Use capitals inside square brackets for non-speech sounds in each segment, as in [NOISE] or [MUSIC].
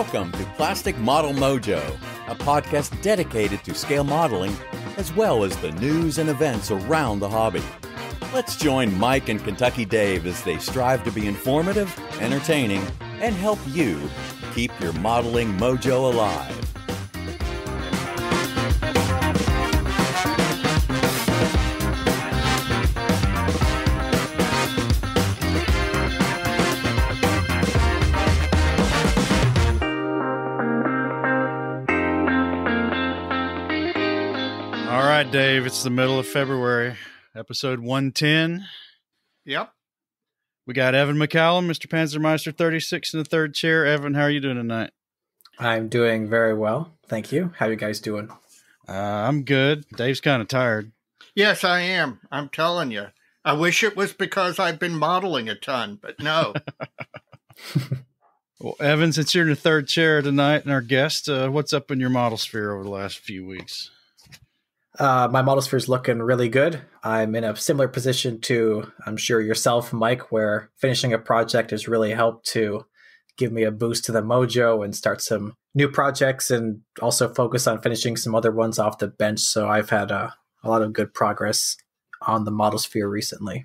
Welcome to Plastic Model Mojo, a podcast dedicated to scale modeling as well as the news and events around the hobby. Let's join Mike and Kentucky Dave as they strive to be informative, entertaining, and help you keep your modeling mojo alive. All right, Dave, it's the middle of February, episode 110. Yep. We got Evan McCallum, Mr. Panzermeister 36 in the third chair. Evan, how are you doing tonight? I'm doing very well. Thank you. How you guys doing? Uh, I'm good. Dave's kind of tired. Yes, I am. I'm telling you. I wish it was because I've been modeling a ton, but no. [LAUGHS] Well, Evan, since you're in the third chair tonight and our guest, uh, what's up in your model sphere over the last few weeks? Uh, my model sphere is looking really good. I'm in a similar position to, I'm sure, yourself, Mike, where finishing a project has really helped to give me a boost to the mojo and start some new projects and also focus on finishing some other ones off the bench. So I've had a, a lot of good progress on the model sphere recently.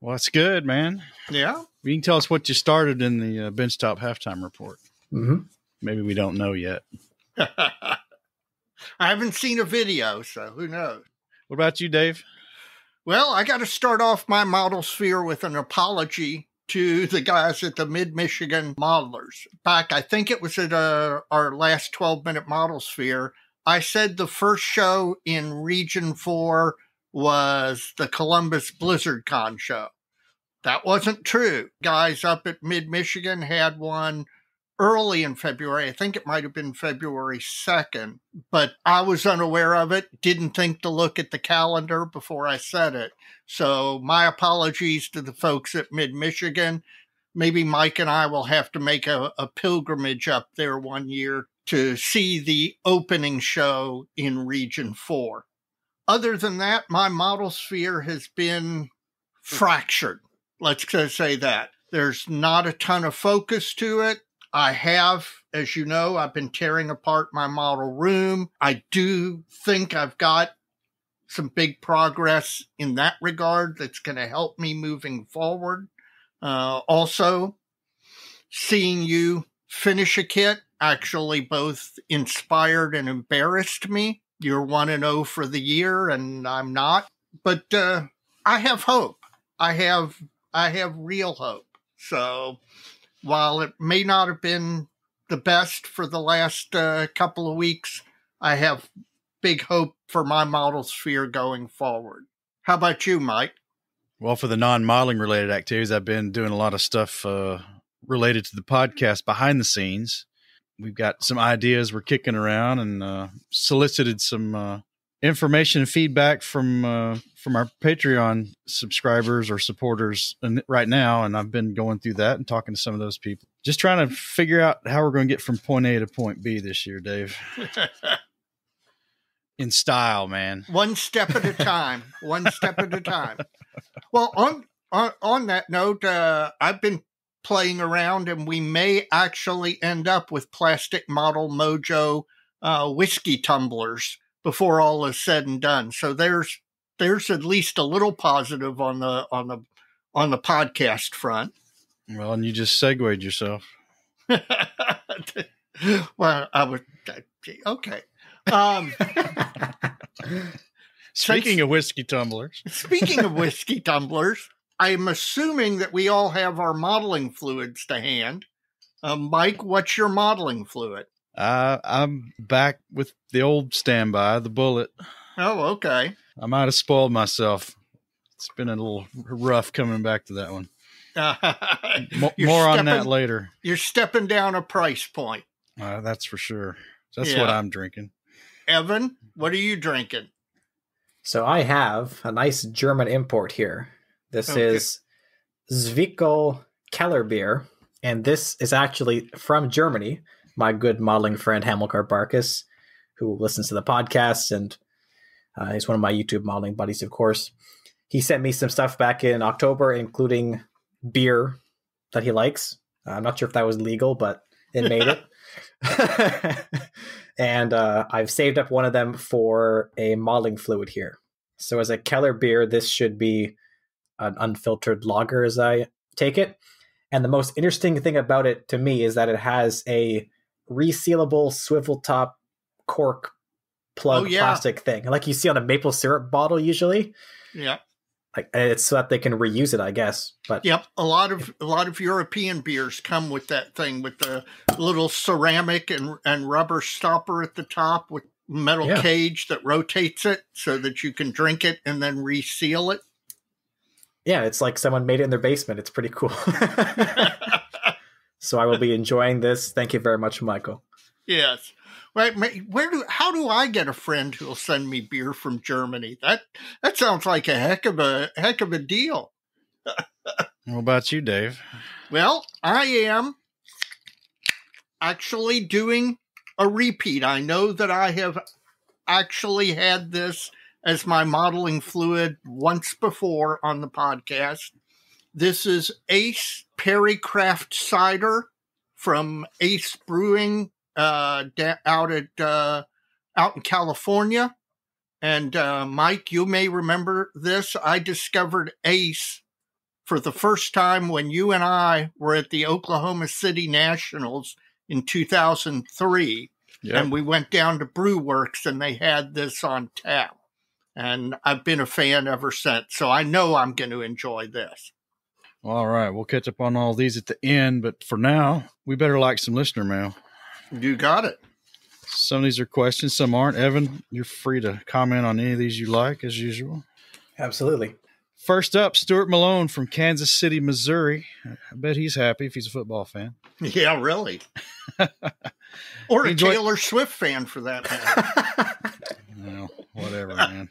Well, that's good, man. yeah. You can tell us what you started in the uh, benchtop halftime report. hmm Maybe we don't know yet. [LAUGHS] I haven't seen a video, so who knows? What about you, Dave? Well, I got to start off my model sphere with an apology to the guys at the Mid Michigan Modelers. Back, I think it was at uh, our last 12 minute model sphere. I said the first show in Region 4 was the Columbus Blizzard Con show. That wasn't true. Guys up at Mid Michigan had one early in February. I think it might have been February 2nd, but I was unaware of it, didn't think to look at the calendar before I said it. So, my apologies to the folks at Mid Michigan. Maybe Mike and I will have to make a, a pilgrimage up there one year to see the opening show in Region 4. Other than that, my model sphere has been fractured. Let's say that. There's not a ton of focus to it. I have, as you know, I've been tearing apart my model room. I do think I've got some big progress in that regard that's going to help me moving forward. Uh, also, seeing you finish a kit actually both inspired and embarrassed me. You're 1 and 0 for the year and I'm not, but uh, I have hope. I have I have real hope. So, while it may not have been the best for the last uh, couple of weeks, I have big hope for my model sphere going forward. How about you, Mike? Well, for the non modeling related activities, I've been doing a lot of stuff uh, related to the podcast behind the scenes. We've got some ideas we're kicking around and uh, solicited some uh, information and feedback from uh, from our Patreon subscribers or supporters and right now, and I've been going through that and talking to some of those people, just trying to figure out how we're going to get from point A to point B this year, Dave, [LAUGHS] in style, man. One step at a time. One step at a time. Well, on on, on that note, uh, I've been playing around, and we may actually end up with plastic model mojo uh, whiskey tumblers before all is said and done. So there's there's at least a little positive on the on the on the podcast front. Well, and you just segued yourself. [LAUGHS] well, I was okay. Um, [LAUGHS] Speaking of whiskey tumblers, [LAUGHS] speaking of whiskey tumblers, I'm assuming that we all have our modeling fluids to hand. Um, Mike, what's your modeling fluid? Uh, I'm back with the old standby, the Bulleit. Oh, okay. I might have spoiled myself. It's been a little rough coming back to that one. [LAUGHS] Mo- You're more on that later. You're stepping down a price point. Uh, that's for sure. That's Yeah. what I'm drinking. Evan, what are you drinking? So I have a nice German import here. This Okay. is Zwickel Keller beer, and this is actually from Germany. My good modeling friend Hamilcar Barkus, who listens to the podcast, and uh, he's one of my YouTube modeling buddies, of course. He sent me some stuff back in October, including beer that he likes. Uh, I'm not sure if that was legal, but it made it. [LAUGHS] and uh, I've saved up one of them for a modeling fluid here. So as a Keller beer, this should be an unfiltered lager, as I take it. And the most interesting thing about it to me is that it has a resealable swivel top cork plug Oh, yeah. plastic thing, like you see on a maple syrup bottle usually. Yeah. Like it's so that they can reuse it, I guess. But Yep, a lot of a lot of European beers come with that thing with the little ceramic and and rubber stopper at the top with metal Yeah. cage that rotates it so that you can drink it and then reseal it. yeah, it's like someone made it in their basement. It's pretty cool. [LAUGHS] [LAUGHS] so I will be enjoying this. Thank you very much, Michael. yes. Right, where do how do I get a friend who'll send me beer from Germany? That that sounds like a heck of a heck of a deal. What about you, Dave? Well, I am actually doing a repeat. I know that I have actually had this as my modeling fluid once before on the podcast. This is Ace Perry Craft Cider from Ace Brewing uh, out at uh, out in California. And uh, Mike, you may remember this. I discovered Ace for the first time when you and I were at the Oklahoma City Nationals in 2003. Yeah. And we went down to Brewworks and they had this on tap. And I've been a fan ever since. So I know I'm going to enjoy this. All right. We'll catch up on all these at the end, but for now, we better like some listener mail. You got it. Some of these are questions, some aren't. Evan, you're free to comment on any of these you like, as usual. Absolutely. First up, Stuart Malone from Kansas City, Missouri. I bet he's happy if he's a football fan. [LAUGHS] Yeah, really. [LAUGHS] or a Enjoy- Taylor Swift fan for that matter. [LAUGHS] Well, whatever, man.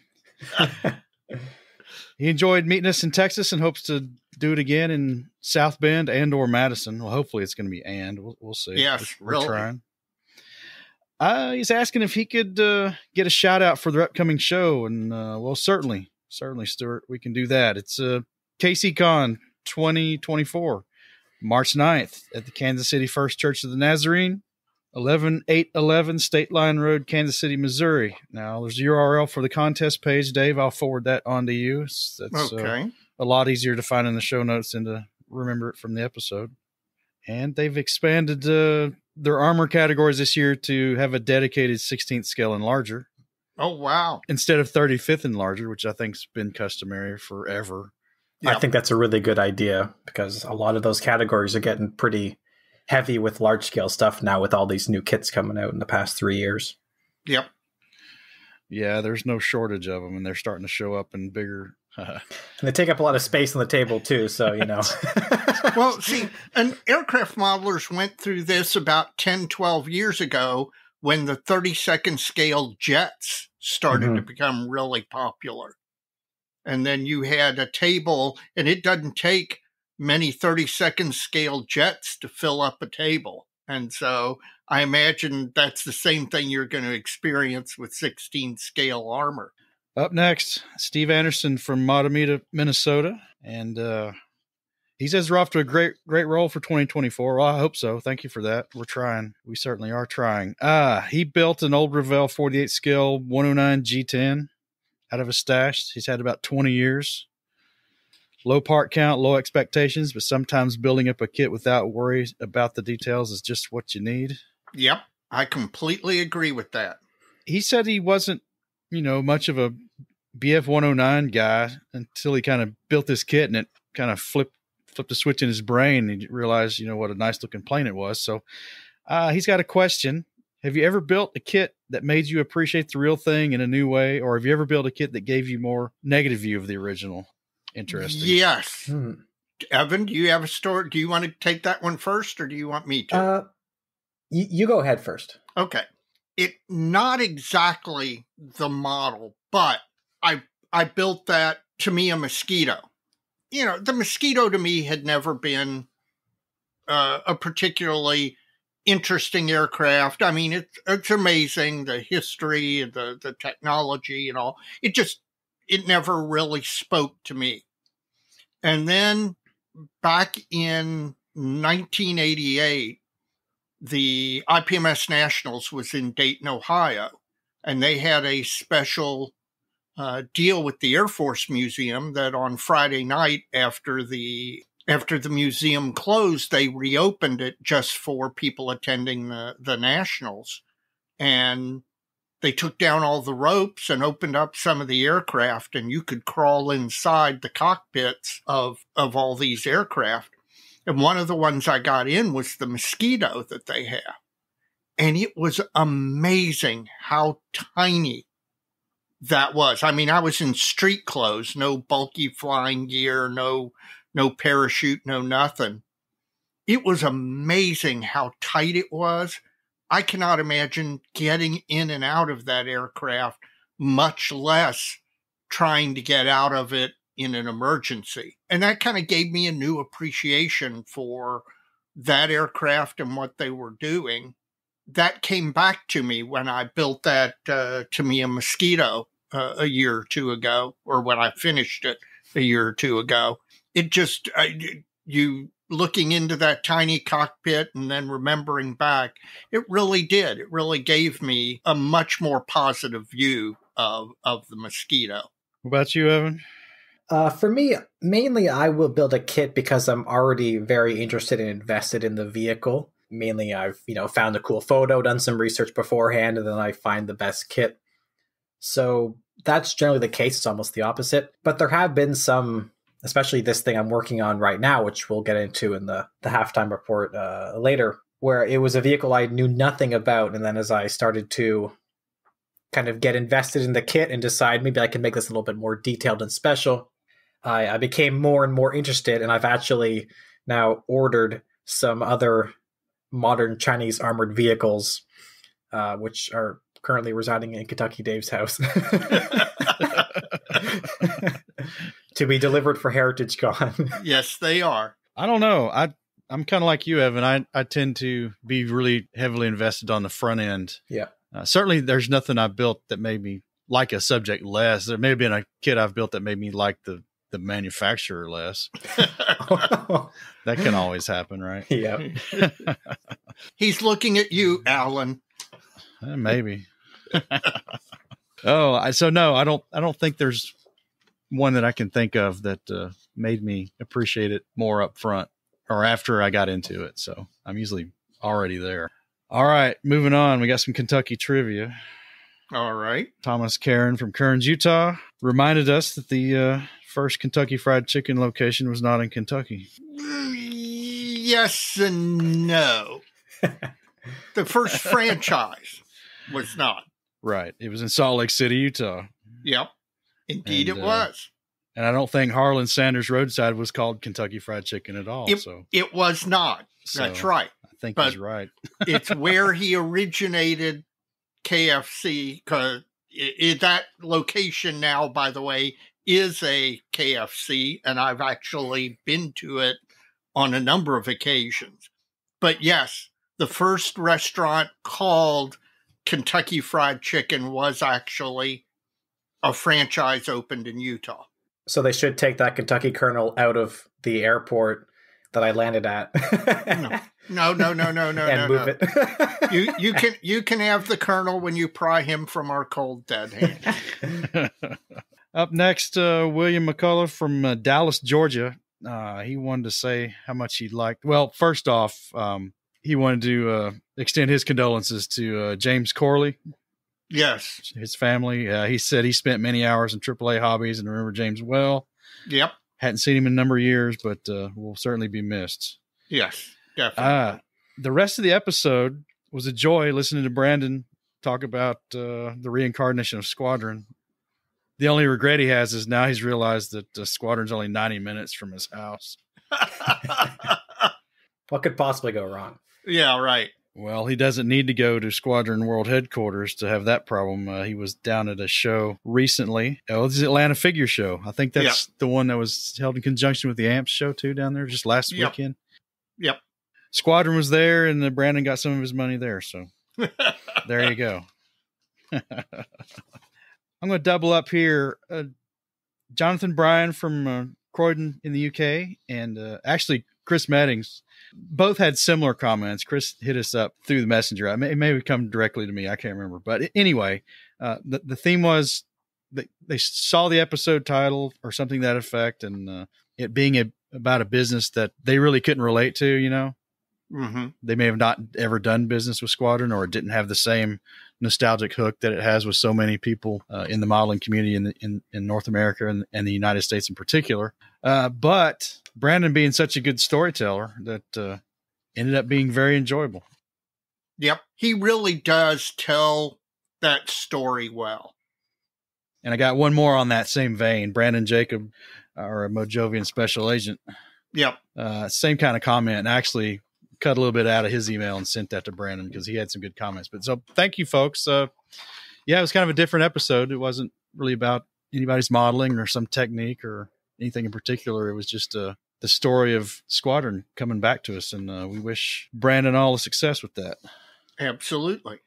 He enjoyed meeting us in Texas and hopes to do it again in South Bend and or Madison. Well, hopefully it's going to be and. We'll, we'll see. Yes, we're, we're trying. Uh, he's asking if he could uh, get a shout out for the upcoming show, and uh, well, certainly, certainly, Stuart, we can do that. It's uh, KCCon 2024, March 9th at the Kansas City First Church of the Nazarene, 11811 State Line Road, Kansas City, Missouri. Now, there's a URL for the contest page, Dave. I'll forward that on to you. It's- That's uh, a lot easier to find in the show notes than to remember it from the episode. And they've expanded uh, their armor categories this year to have a dedicated 16th scale and larger Oh, wow. instead of 35th and larger, which I think's been customary forever. Yeah. I think that's a really good idea because a lot of those categories are getting pretty heavy with large scale stuff now with all these new kits coming out in the past three years. Yep. Yeah, there's no shortage of them, and they're starting to show up in bigger. Uh, and they take up a lot of space on the table too, so you know. [LAUGHS] [LAUGHS] well, see, and aircraft modelers went through this about 10, 12 years ago when the 32nd scale jets started to mm-hmm. become really popular. And then you had a table, and it doesn't take many 32nd scale jets to fill up a table. And so I imagine that's the same thing you're going to experience with 16 scale armor. Up next, Steve Anderson from Mahtomedi, Minnesota, and uh, he says we're off to a great, great roll for 2024. Well, I hope so. Thank you for that. We're trying. We certainly are trying. Ah, he built an old Revell 48 scale 109 G10 out of a stash. He's had about 20 years. Low part count, low expectations, but sometimes building up a kit without worries about the details is just what you need. Yep, I completely agree with that. he said he wasn't, you know, much of a BF 109 guy until he kind of built this kit and it kind of flipped flipped a switch in his brain and he realized, you know, what a nice looking plane it was. So uh, he's got a question. Have you ever built a kit that made you appreciate the real thing in a new way, or have you ever built a kit that gave you more negative view of the original? Interesting. Yes. Hmm. Evan, do you have a story? Do you want to take that one first or do you want me to? Uh, you, you go ahead first. okay. It not exactly the model, but I I built that to me a mosquito. You know, the mosquito to me had never been uh, a particularly interesting aircraft. I mean, it's it's amazing the history, the the technology, and all. It just it never really spoke to me. And then back in 1988, the IPMS Nationals was in Dayton, Ohio, and they had a special uh, deal with the Air Force Museum that on Friday night after the after the museum closed, they reopened it just for people attending the, the nationals. And they took down all the ropes and opened up some of the aircraft and you could crawl inside the cockpits of, of all these aircraft. And one of the ones I got in was the mosquito that they have. And it was amazing how tiny that was. I mean, I was in street clothes, no bulky flying gear, no no parachute, no nothing. It was amazing how tight it was. I cannot imagine getting in and out of that aircraft, much less trying to get out of it in an emergency. And that kind of gave me a new appreciation for that aircraft and what they were doing. That came back to me when I built that uh, Tamiya Mosquito uh, a year or two ago, or when I finished it a year or two ago it just you looking into that tiny cockpit and then remembering back it really did. It really gave me a much more positive view of of the mosquito. What about you evan? Uh, for me mainly i will build a kit because i'm already very interested and invested in the vehicle. Mainly i've you know found a cool photo done some research beforehand and then i find the best kit. So that's generally the case. It's almost the opposite. But there have been some especially this thing I'm working on right now, which we'll get into in the, the halftime report uh, later, where it was a vehicle I knew nothing about. And then as I started to kind of get invested in the kit and decide maybe I can make this a little bit more detailed and special, I, I became more and more interested. And I've actually now ordered some other modern Chinese armored vehicles, uh, which are currently residing in Kentucky Dave's house. [LAUGHS] [LAUGHS] [LAUGHS] to be delivered for Heritage Con. [LAUGHS] yes, they are. I don't know. I I'm kind of like you, Evan. I I tend to be really heavily invested on the front end. Yeah. Uh, certainly, there's nothing I built that made me like a subject less. There may have been a kit I've built that made me like the the manufacturer less. [LAUGHS] [LAUGHS] that can always happen, right? Yeah. He's looking at you, Alan. Uh, maybe. oh, I, so no, I don't. I don't think there's one that I can think of that uh, made me appreciate it more up front or after I got into it. So I'm usually already there. All right, moving on. We got some Kentucky trivia. All right. Thomas Karen from Kearns, Utah, reminded us that the uh, first Kentucky Fried Chicken location was not in Kentucky. Yes and no. [LAUGHS] the first franchise was not. Right. It was in Salt Lake City, Utah. Yep. Indeed, and, it uh, was. And I don't think Harlan Sanders Roadside was called Kentucky Fried Chicken at all. It, so it was not. So That's right. I think but he's right. [LAUGHS] it's where he originated KFC because that location now, by the way, is a KFC, and I've actually been to it on a number of occasions. But yes, the first restaurant called Kentucky Fried Chicken was actually a franchise opened in Utah. So they should take that Kentucky Colonel out of the airport that I landed at. no, no, no, no, no, [LAUGHS] and no, move no. it. [LAUGHS] you you can you can have the Colonel when you pry him from our cold dead hand. [LAUGHS] Up next, uh, William McCullough from uh, Dallas, Georgia. Uh, he wanted to say how much he liked. Well, first off, um, he wanted to uh, extend his condolences to uh, James Corley, Yes. His family. Uh, he said he spent many hours in AAA hobbies and remember James well. Yep. Hadn't seen him in a number of years, but uh, will certainly be missed. Yes, definitely. Uh, the rest of the episode was a joy listening to Brandon talk about uh, the reincarnation of Squadron. The only regret he has is now he's realized that uh, Squadron's only 90 minutes from his house. [LAUGHS] what could possibly go wrong? Yeah, right. Well, he doesn't need to go to Squadron World Headquarters to have that problem. Uh, he was down at a show recently. Oh, it's the Atlanta Figure Show. I think that's yep. the one that was held in conjunction with the AMPS show too down there just last yep. weekend. Yep. Squadron was there, and uh, Brandon got some of his money there. So [LAUGHS] there you go. [LAUGHS] I'm going to double up here. Uh, Jonathan Bryan from uh, Croydon in the UK, and uh, actually Chris Meddings both had similar comments. Chris hit us up through the messenger. It may, it may have come directly to me. I can't remember. But anyway, uh, the, the theme was they, they saw the episode title or something that effect and uh, it being a, about a business that they really couldn't relate to, you know, Mm-hmm. they may have not ever done business with Squadron or didn't have the same nostalgic hook that it has with so many people uh, in the modeling community in, the, in, in North America and, and the United States in particular. Uh, but Brandon being such a good storyteller that uh, ended up being very enjoyable. Yep. He really does tell that story well. And I got one more on that same vein. Brandon Jacob, our Mojovian special agent, Yep. uh, same kind of comment. And actually cut a little bit out of his email and sent that to Brandon because he had some good comments. But so thank you, folks. Uh, yeah, it was kind of a different episode. It wasn't really about anybody's modeling or some technique or anything in particular. It was just uh, the story of Squadron coming back to us, and uh, we wish Brandon all the success with that. Absolutely.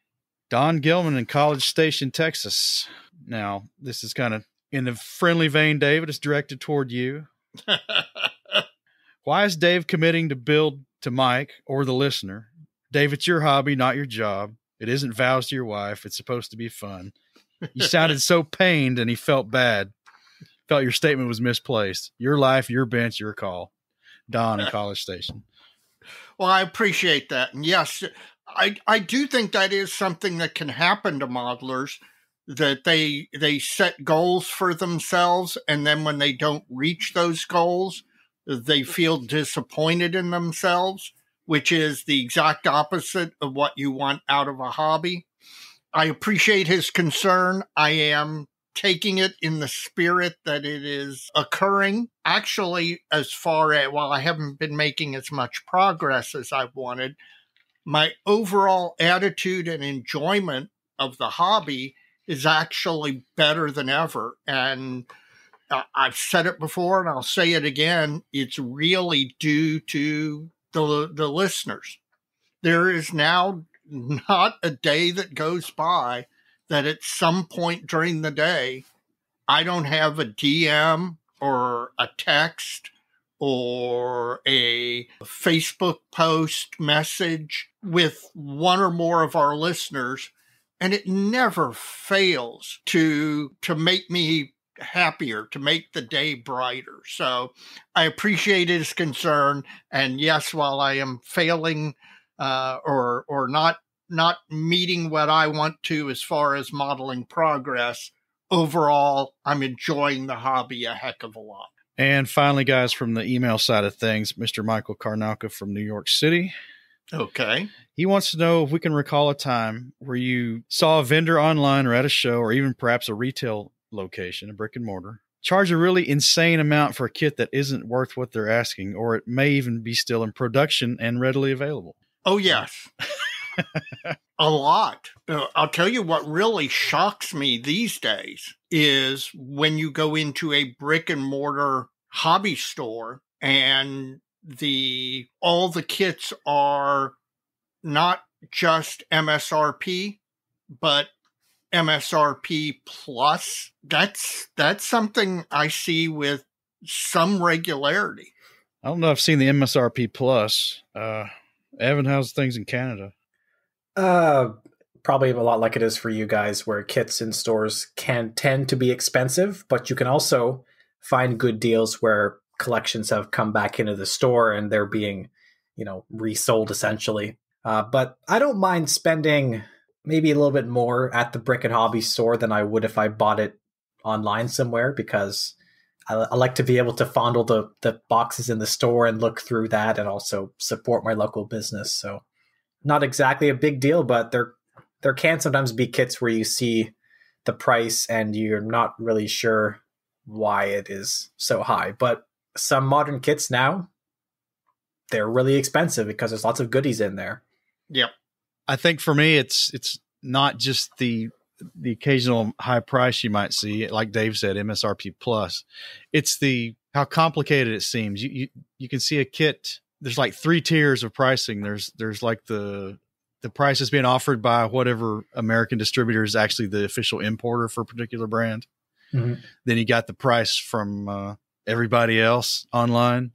Don Gilman in College Station, Texas. Now, this is kind of in the friendly vein, David. It's directed toward you. [LAUGHS] Why is Dave committing to build to Mike or the listener? Dave, it's your hobby, not your job. It isn't vows to your wife. It's supposed to be fun. You sounded so pained and he felt bad. Felt your statement was misplaced. Your life, your bench, your call. Don in College Station. Well, I appreciate that. And yes, I I do think that is something that can happen to modelers that they they set goals for themselves and then when they don't reach those goals, they feel disappointed in themselves, which is the exact opposite of what you want out of a hobby. I appreciate his concern. I am taking it in the spirit that it is occurring. Actually, as far as while I haven't been making as much progress as I've wanted, my overall attitude and enjoyment of the hobby is actually better than ever. And uh, I've said it before and I'll say it again. It's really due to the, the listeners. There is now not a day that goes by that at some point during the day, I don't have a DM or a text or a Facebook post message with one or more of our listeners and it never fails to to make me happier to make the day brighter. So i appreciate his concern and yes while i am failing uh, or or not not meeting what i want to as far as modeling progress overall i'm enjoying the hobby a heck of a lot And finally, guys, from the email side of things, Mr. Michael Karnauka from New York City. okay He wants to know if we can recall a time where you saw a vendor online or at a show or even perhaps a retail location, a brick and mortar, charge a really insane amount for a kit that isn't worth what they're asking, or it may even be still in production and readily available. Oh, yes. A lot. Uh, I'll tell you what really shocks me these days is when you go into a brick and mortar hobby store and the all the kits are not just MSRP but MSRP plus that's that's something I see with some regularity. I don't know if I've seen the MSRP plus. Uh, Evan, how's things in Canada? Uh, probably a lot like it is for you guys, where kits in stores can tend to be expensive, but you can also find good deals where collections have come back into the store and they're being, you know, resold essentially. Uh, but I don't mind spending maybe a little bit more at the brick and hobby store than I would if I bought it online somewhere because I, I like to be able to fondle the the boxes in the store and look through that and also support my local business. So not exactly a big deal, but there there can sometimes be kits where you see the price and you're not really sure why it is so high. But some modern kits now they're really expensive because there's lots of goodies in there. Yep. I think for me, it's it's not just the the occasional high price you might see, like Dave said, MSRP plus. It's the how complicated it seems. You you, you can see a kit. There's like three tiers of pricing. There's there's like the the price is being offered by whatever American distributor is actually the official importer for a particular brand. Mhm. Then you got the price from uh, everybody else online.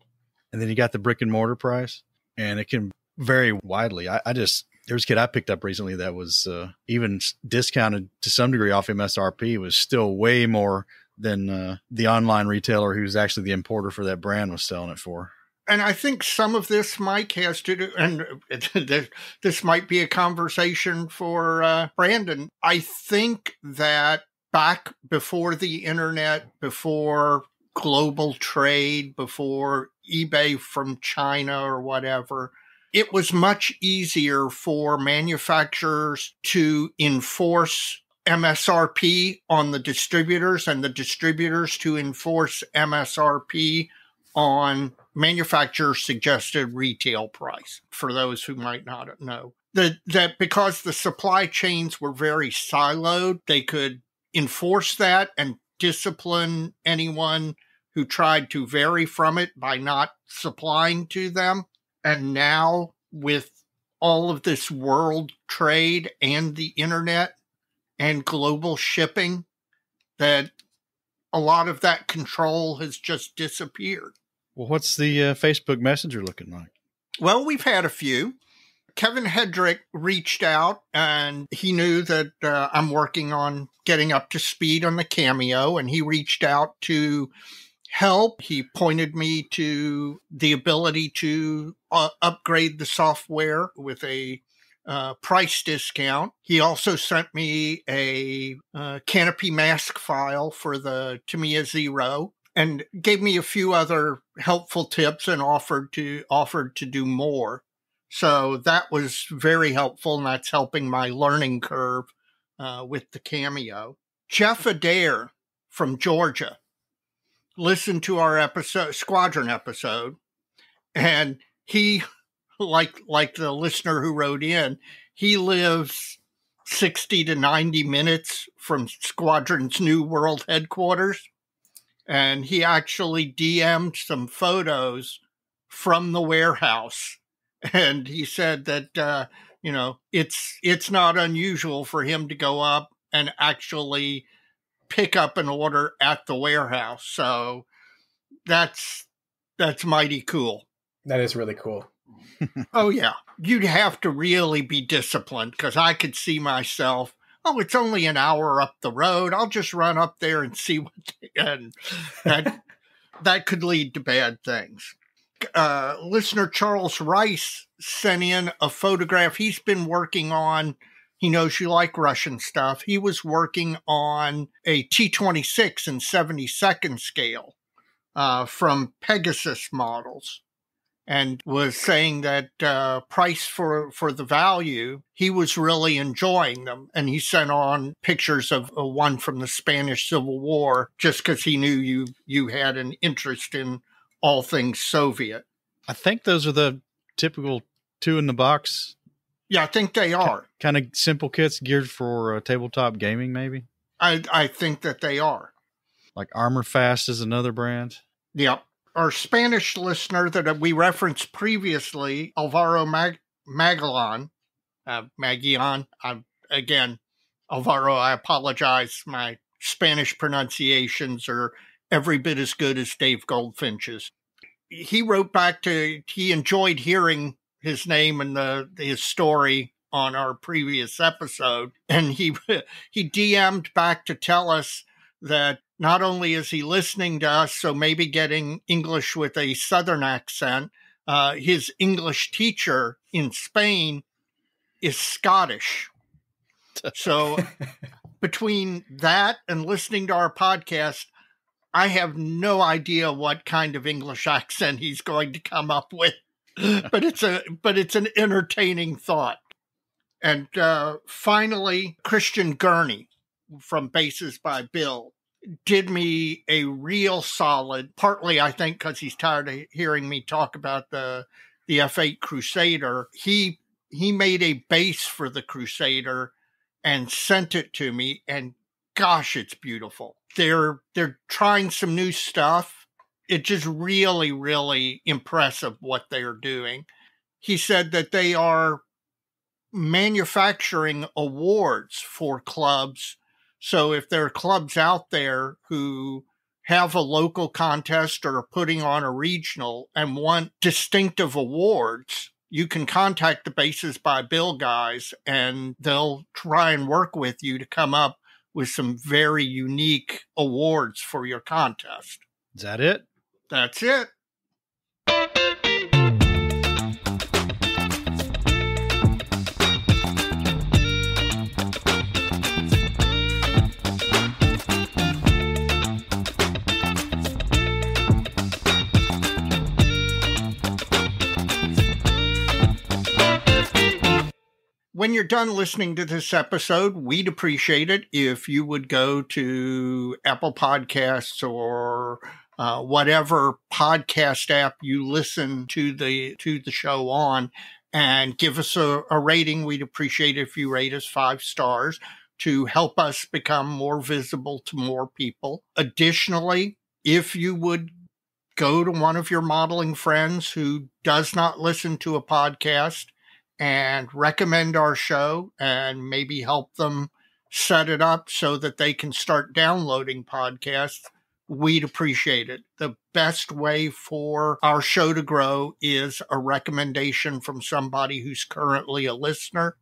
and then you got the brick and mortar price, and it can vary widely. I, I just there's a kid I picked up recently that was uh, even discounted to some degree off MSRP was still way more than uh, the online retailer who's actually the importer for that brand was selling it for. And I think some of this, Mike, has to do, and [LAUGHS] this might be a conversation for uh, Brandon. I think that back before the internet, before global trade, before eBay from China or whatever, it was much easier for manufacturers to enforce MSRP on the distributors and the distributors to enforce MSRP on manufacturer suggested retail price for those who might not know. That, that because the supply chains were very siloed, they could enforce that and discipline anyone who tried to vary from it by not supplying to them. And now, with all of this world trade and the internet and global shipping, that a lot of that control has just disappeared. Well, what's the uh, Facebook Messenger looking like? Well, we've had a few. Kevin Hedrick reached out and he knew that uh, I'm working on getting up to speed on the Cameo, and he reached out to help. He pointed me to the ability to uh, upgrade the software with a uh, price discount. He also sent me a uh, canopy mask file for the Tamiya Zero and gave me a few other helpful tips and offered to offered to do more. So that was very helpful, and that's helping my learning curve uh, with the cameo. Jeff Adair from Georgia listened to our episode, Squadron episode, and he, like like the listener who wrote in, he lives sixty to ninety minutes from Squadron's new world headquarters, and he actually DM'd some photos from the warehouse, and he said that uh, you know it's it's not unusual for him to go up and actually pick up an order at the warehouse. So that's that's mighty cool. That is really cool. oh [LAUGHS] yeah, you'd have to really be disciplined because I could see myself. Oh, it's only an hour up the road. I'll just run up there and see what. [LAUGHS] And that that could lead to bad things. Uh, listener Charles Rice sent in a photograph he's been working on he knows you like Russian stuff. He was working on a T 26 and 72nd scale uh, from Pegasus models and was saying that uh, price for, for the value, he was really enjoying them. And he sent on pictures of uh, one from the Spanish Civil War just because he knew you, you had an interest in all things Soviet. I think those are the typical two in the box yeah, I think they are. Kind of simple kits geared for uh, tabletop gaming, maybe. I I think that they are. Like Armourfast is another brand. Yep. Our Spanish listener that we referenced previously, Alvaro Mag- Magellan, uh, again, Alvaro, I apologize. My Spanish pronunciations are every bit as good as Dave Goldfinch's. He wrote back to he enjoyed hearing his name and the his story on our previous episode, and he [LAUGHS] he DM'd back to tell us that not only is he listening to us, so maybe getting English with a Southern accent, uh, his English teacher in Spain is Scottish. So [LAUGHS] between that and listening to our podcast, I have no idea what kind of English accent he's going to come up with. [LAUGHS] but it's a but it's an entertaining thought. And uh, finally, Christian Gurney from Bases by Bill did me a real solid. Partly, I think, because he's tired of hearing me talk about the the F8 Crusader. He he made a base for the Crusader and sent it to me, and gosh, it's beautiful. They're they're trying some new stuff it's just really, really impressive what they are doing. He said that they are manufacturing awards for clubs. So if there are clubs out there who have a local contest or are putting on a regional and want distinctive awards, you can contact the Bases by Bill guys and they'll try and work with you to come up with some very unique awards for your contest. Is that it? That's it. When you're done listening to this episode, we'd appreciate it if you would go to Apple Podcasts or uh, whatever podcast app you listen to the to the show on, and give us a, a rating. We'd appreciate it if you rate us five stars to help us become more visible to more people. Additionally, if you would go to one of your modeling friends who does not listen to a podcast and recommend our show and maybe help them set it up so that they can start downloading podcasts, we'd appreciate it. The best way for our show to grow is a recommendation from somebody who's currently a listener.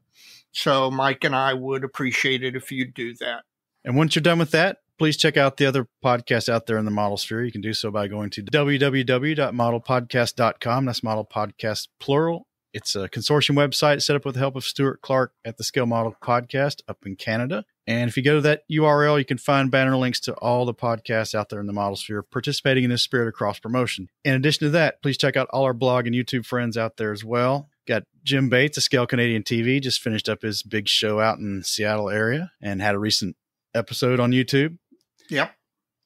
So Mike and I would appreciate it if you'd do that. And once you're done with that, please check out the other podcasts out there in the model sphere. You can do so by going to www.modelpodcasts.com. That's model podcast plural it's a consortium website set up with the help of Stuart Clark at the Scale Model Podcast up in Canada. And if you go to that URL, you can find banner links to all the podcasts out there in the model sphere participating in this spirit of cross promotion. In addition to that, please check out all our blog and YouTube friends out there as well. Got Jim Bates of Scale Canadian TV, just finished up his big show out in Seattle area and had a recent episode on YouTube. Yep.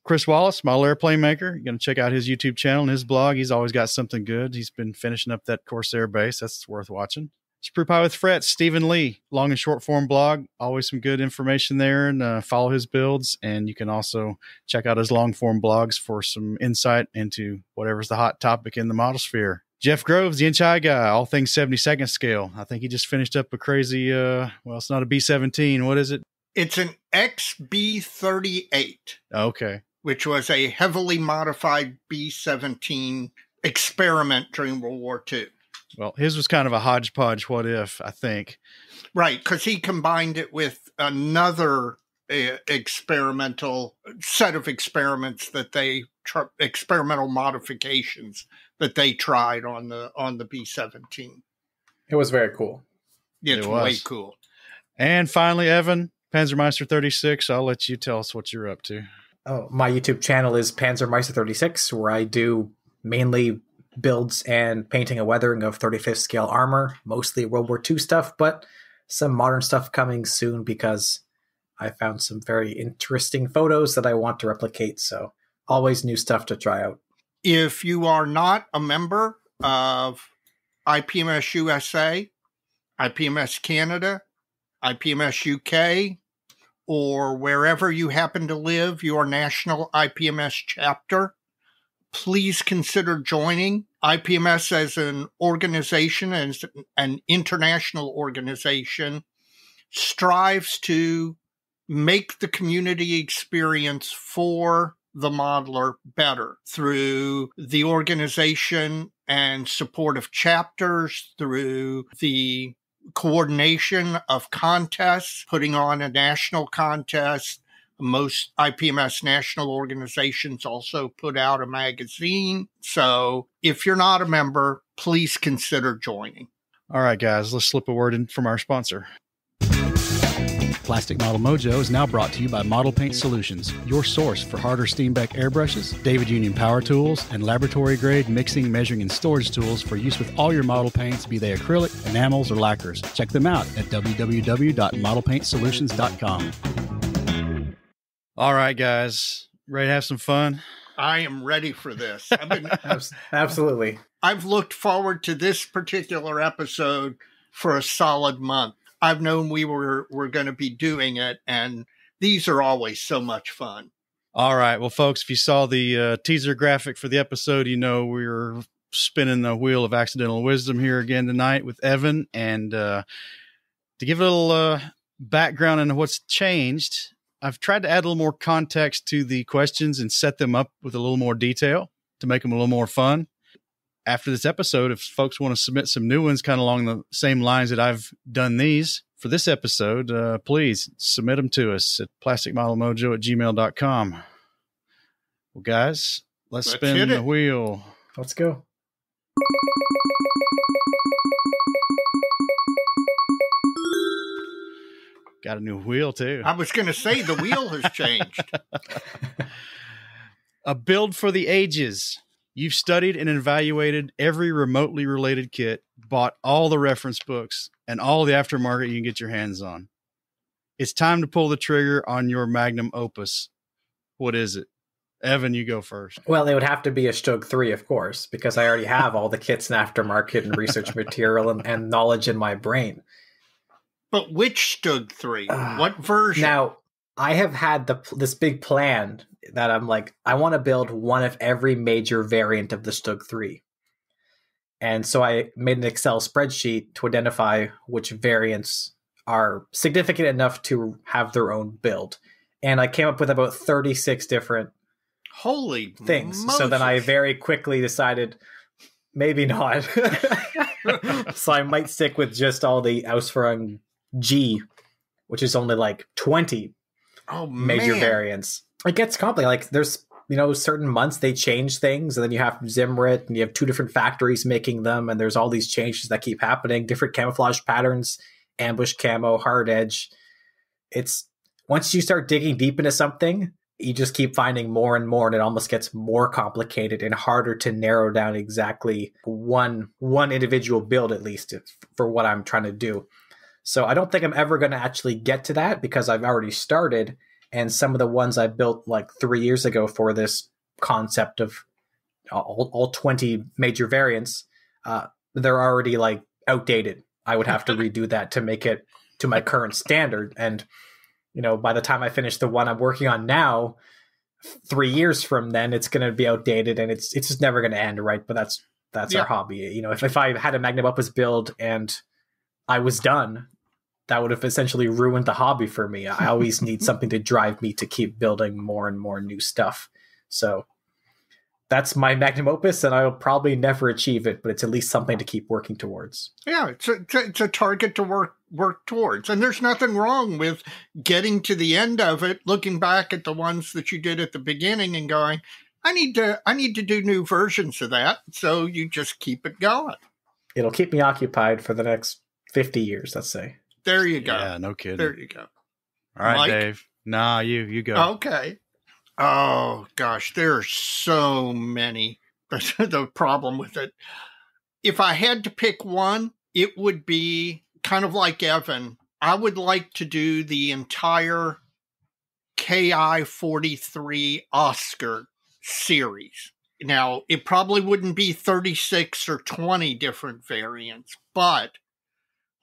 Chris Wallace, model airplane maker. You're going to check out his YouTube channel and his blog. He's always got something good. He's been finishing up that Corsair base. That's worth watching. Sprue Pie with Frets, Stephen Lee, long and short form blog. Always some good information there and uh, follow his builds. And you can also check out his long form blogs for some insight into whatever's the hot topic in the model sphere. Jeff Groves, the inch high guy, all things 72nd scale. I think he just finished up a crazy, uh, well, it's not a B 17. What is it? It's an XB 38. Okay which was a heavily modified B 17 experiment during World War II. Well, his was kind of a hodgepodge what if, I think. Right, because he combined it with another uh, experimental set of experiments that they tr- experimental modifications that they tried on the on the B seventeen. It was very cool. It's it way cool. And finally, Evan Panzermeister thirty six. I'll let you tell us what you're up to. Oh, my YouTube channel is Panzermeister36, where I do mainly builds and painting and weathering of 35th scale armor, mostly World War II stuff, but some modern stuff coming soon because I found some very interesting photos that I want to replicate. So, always new stuff to try out. If you are not a member of IPMS USA, IPMS Canada, IPMS UK, or wherever you happen to live, your national IPMS chapter, please consider joining. IPMS as an organization, as an international organization, strives to make the community experience for the modeler better through the organization and support of chapters, through the coordination of contests, putting on a national contest. Most IPMS national organizations also put out a magazine. So if you're not a member, please consider joining. All right, guys, let's slip a word in from our sponsor. Plastic Model Mojo is now brought to you by Model Paint Solutions, your source for Harder Steenbeck airbrushes, David Union power tools, and laboratory grade mixing, measuring, and storage tools for use with all your model paints, be they acrylic, enamels, or lacquers. Check them out at www.modelpaintsolutions.com. All right, guys, ready to have some fun? I am ready for this. [LAUGHS] I've been, Absolutely. I've looked forward to this particular episode for a solid month. I've known we were were going to be doing it, and these are always so much fun. All right, well, folks, if you saw the uh, teaser graphic for the episode, you know we are spinning the wheel of accidental wisdom here again tonight with Evan, and uh, to give a little uh, background on what's changed. I've tried to add a little more context to the questions and set them up with a little more detail to make them a little more fun. After this episode, if folks want to submit some new ones kind of along the same lines that I've done these for this episode, uh, please submit them to us at plasticmodelmojo at gmail.com. Well, guys, let's, Let's spin the wheel. Let's go. Got a new wheel too. I was going to say the wheel has [LAUGHS] changed. A build for the ages. You've studied and evaluated every remotely related kit, bought all the reference books, and all the aftermarket you can get your hands on. It's time to pull the trigger on your magnum opus. What is it? Evan, you go first. Well, it would have to be a Stug 3, of course, because I already have all the kits and aftermarket and research material and, and knowledge in my brain. But which Stug 3? Ah. what version? Now, I have had the this big plan that I'm like, I want to build one of every major variant of the Stug 3. And so I made an Excel spreadsheet to identify which variants are significant enough to have their own build. And I came up with about 36 different Holy things. So then I very quickly decided maybe not. [LAUGHS] so I might stick with just all the Ausführung G, which is only like 20 oh, major man. variants. It gets complicated. Like there's you know certain months they change things, and then you have Zimmerit, and you have two different factories making them, and there's all these changes that keep happening, different camouflage patterns, ambush camo, hard edge. It's once you start digging deep into something, you just keep finding more and more, and it almost gets more complicated and harder to narrow down exactly one one individual build at least for what I'm trying to do. So I don't think I'm ever going to actually get to that because I've already started. And some of the ones I built like three years ago for this concept of all, all 20 major variants, uh, they're already like outdated. I would have to [LAUGHS] redo that to make it to my current standard. And, you know, by the time I finish the one I'm working on now, three years from then, it's going to be outdated and it's, it's just never going to end. Right. But that's, that's Yeah. our hobby. You know, if, if I had a Magnum Opus build and I was done, that would have essentially ruined the hobby for me. I always [LAUGHS] need something to drive me to keep building more and more new stuff. So that's my magnum opus, and I'll probably never achieve it, but it's at least something to keep working towards. Yeah, it's a, it's a, target to work work towards, and there's nothing wrong with getting to the end of it, looking back at the ones that you did at the beginning, and going, "I need to I need to do new versions of that." So you just keep it going. It'll keep me occupied for the next 50 years, let's say. There you go. Yeah, no kidding. There you go. All right, Mike? Dave. Nah, you you go. Okay. Oh gosh, there are so many. [LAUGHS] That's the problem with it. If I had to pick one, it would be kind of like Evan. I would like to do the entire KI 43 Oscar series. Now, it probably wouldn't be 36 or 20 different variants, but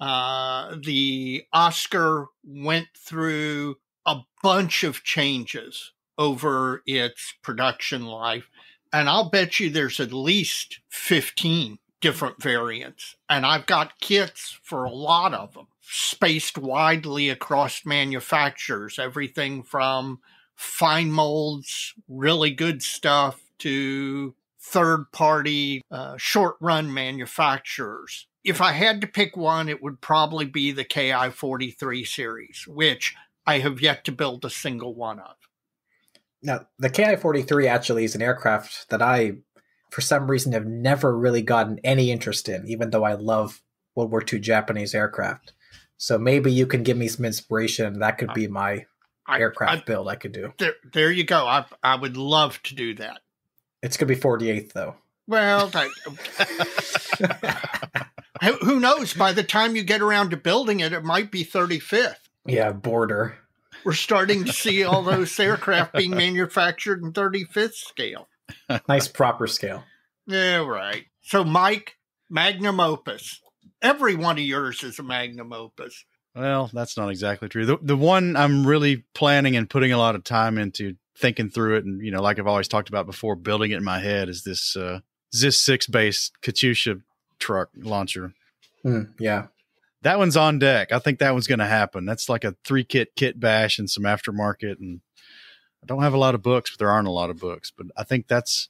uh, the Oscar went through a bunch of changes over its production life. And I'll bet you there's at least 15 different variants. And I've got kits for a lot of them, spaced widely across manufacturers, everything from fine molds, really good stuff, to third party, uh, short run manufacturers. If I had to pick one, it would probably be the KI 43 series, which I have yet to build a single one of. Now, the Ki 43 actually is an aircraft that I, for some reason, have never really gotten any interest in, even though I love World War II Japanese aircraft. So maybe you can give me some inspiration. That could be my I- aircraft I- build I could do. there, there you go. I, I would love to do that. It's going to be 48th, though. Well, that, [LAUGHS] [LAUGHS] who who knows? By the time you get around to building it, it might be 35th. Yeah, border. We're starting to see all those aircraft being manufactured in 35th scale. Nice proper scale. Yeah, right. So, Mike, magnum opus. Every one of yours is a magnum opus. Well, that's not exactly true. The the one I'm really planning and putting a lot of time into thinking through it and you know, like I've always talked about before, building it in my head is this uh Zis six based Katyusha truck launcher. Hmm, yeah. that one's on deck. I think that one's going to happen. That's like a three kit kit bash and some aftermarket. And I don't have a lot of books, but there aren't a lot of books. But I think that's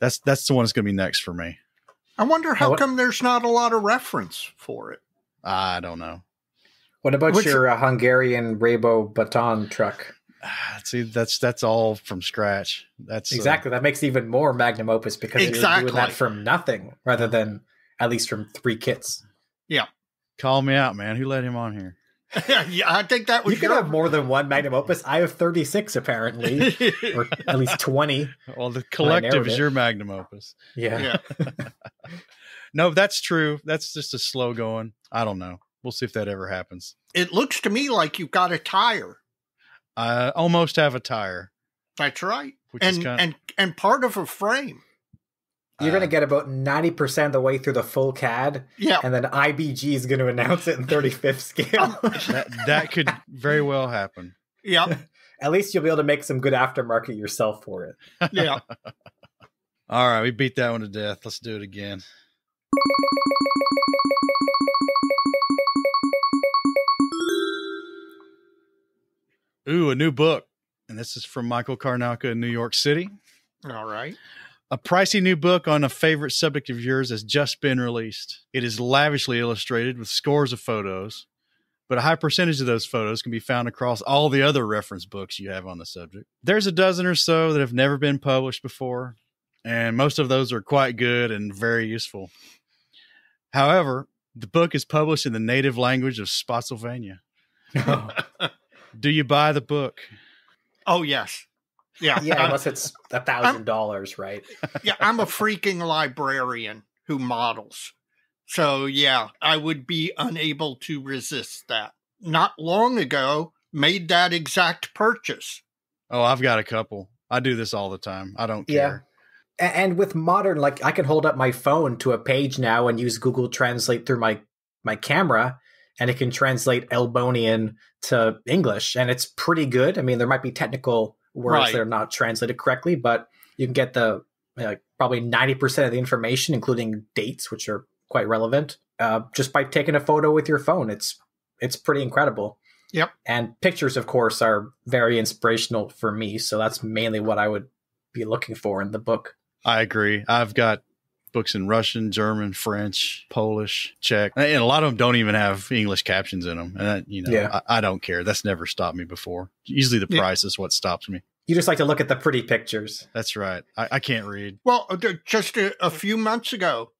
that's that's the one that's going to be next for me. I wonder how What- come there's not a lot of reference for it. I don't know. What about Which- your uh, Hungarian Rába Botond truck? Ah, See, that's that's all from scratch. That's uh, Exactly. That makes even more magnum opus because you're Exactly. doing that from nothing rather than at least from three kits. Yeah. Call me out, man. Who let him on here? [LAUGHS] yeah, I think that was You can your- have more than one magnum opus. I have 36 apparently, [LAUGHS] or at least 20. Well, the collective is your magnum opus. Yeah. yeah. [LAUGHS] No, that's true. That's just a slow going. I don't know. We'll see if that ever happens. It looks to me like you've got a tire. I almost have a tire, That's right. which is And kind and and part of a frame. You're going Uh, to get about 90% of the way through the full CAD, Yeah. and then IBG is going to announce it in 35th [LAUGHS] scale. [LAUGHS] that that could very well happen. Yeah. [LAUGHS] at least you'll be able to make some good aftermarket yourself for it. Yeah. All right, we beat that one to death. Let's do it again. Ooh, a new book. And this is from Michael Karnauka in New York City. All right. A pricey new book on a favorite subject of yours has just been released. It is lavishly illustrated with scores of photos, but a high percentage of those photos can be found across all the other reference books you have on the subject. There's a dozen or so that have never been published before, and most of those are quite good and very useful. However, the book is published in the native language of Spotsylvania. [LAUGHS] Do you buy the book? Oh yes. Yeah. yeah, I- unless it's [LAUGHS] a thousand dollars, right? yeah, I'm a freaking librarian who models. So yeah, I would be unable to resist that. Not long ago, made that exact purchase. Oh, I've got a couple. I do this all the time. I don't Yeah. care. A- And with modern, like I can hold up my phone to a page now and use Google Translate through my my camera, and it can translate Elbonian to English, and it's pretty good. I mean, there might be technical words Right. that are not translated correctly, but you can get the like probably ninety percent of the information, including dates, which are quite relevant, uh, just by taking a photo with your phone. It's it's pretty incredible. Yep. And pictures, of course, are very inspirational for me. So that's mainly what I would be looking for in the book. I agree. I've got books in Russian, German, French, Polish, Czech, and a lot of them don't even have English captions in them. And that, you know, Yeah. I, I don't care. That's never stopped me before. Usually, the Yeah. price is what stops me. You just like to look at the pretty pictures. That's right. I, I can't read. Well, uh, just a, a few months ago,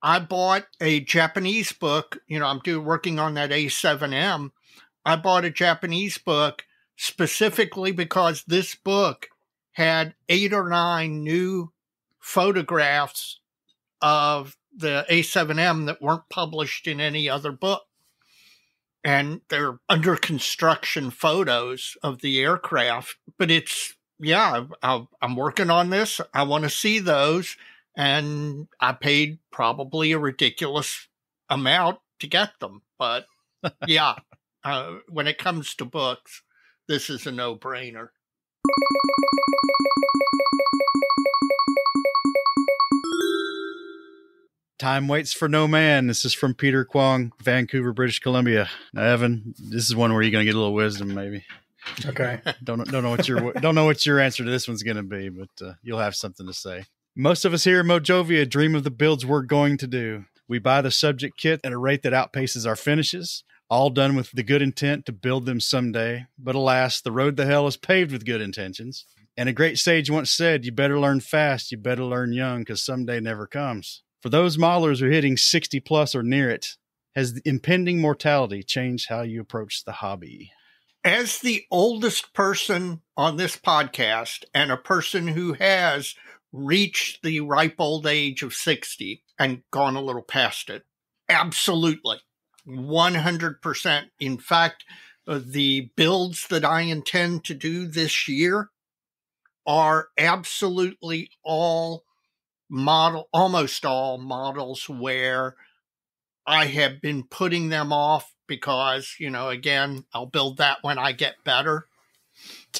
I bought a Japanese book. You know, I'm doing working on that A7M. I bought a Japanese book specifically because this book had eight or nine new photographs of the A7M that weren't published in any other book. And they're under construction photos of the aircraft, but it's yeah, I, I'm working on this. I want to see those. And I paid probably a ridiculous amount to get them. But [LAUGHS] yeah, uh, when it comes to books, this is a no brainer. Time waits for no man. This is from Peter Kwong, Vancouver, British Columbia. Now, Evan, this is one where you're going to get a little wisdom, maybe. Okay. [LAUGHS] don't don't know what your don't know what your answer to this one's going to be, but uh, you'll have something to say. Most of us here in Mojovia dream of the builds we're going to do. We buy the subject kit at a rate that outpaces our finishes, all done with the good intent to build them someday. But alas, the road to hell is paved with good intentions. And a great sage once said, "You better learn fast, you better learn young, because someday never comes." For those modelers who are hitting sixty plus or near it, has the impending mortality changed how you approach the hobby? As the oldest person on this podcast and a person who has reached the ripe old age of 60 and gone a little past it, absolutely. 100%. In fact, uh, the builds that I intend to do this year are absolutely all model, almost all models where I have been putting them off because, you know, again, I'll build that when I get better.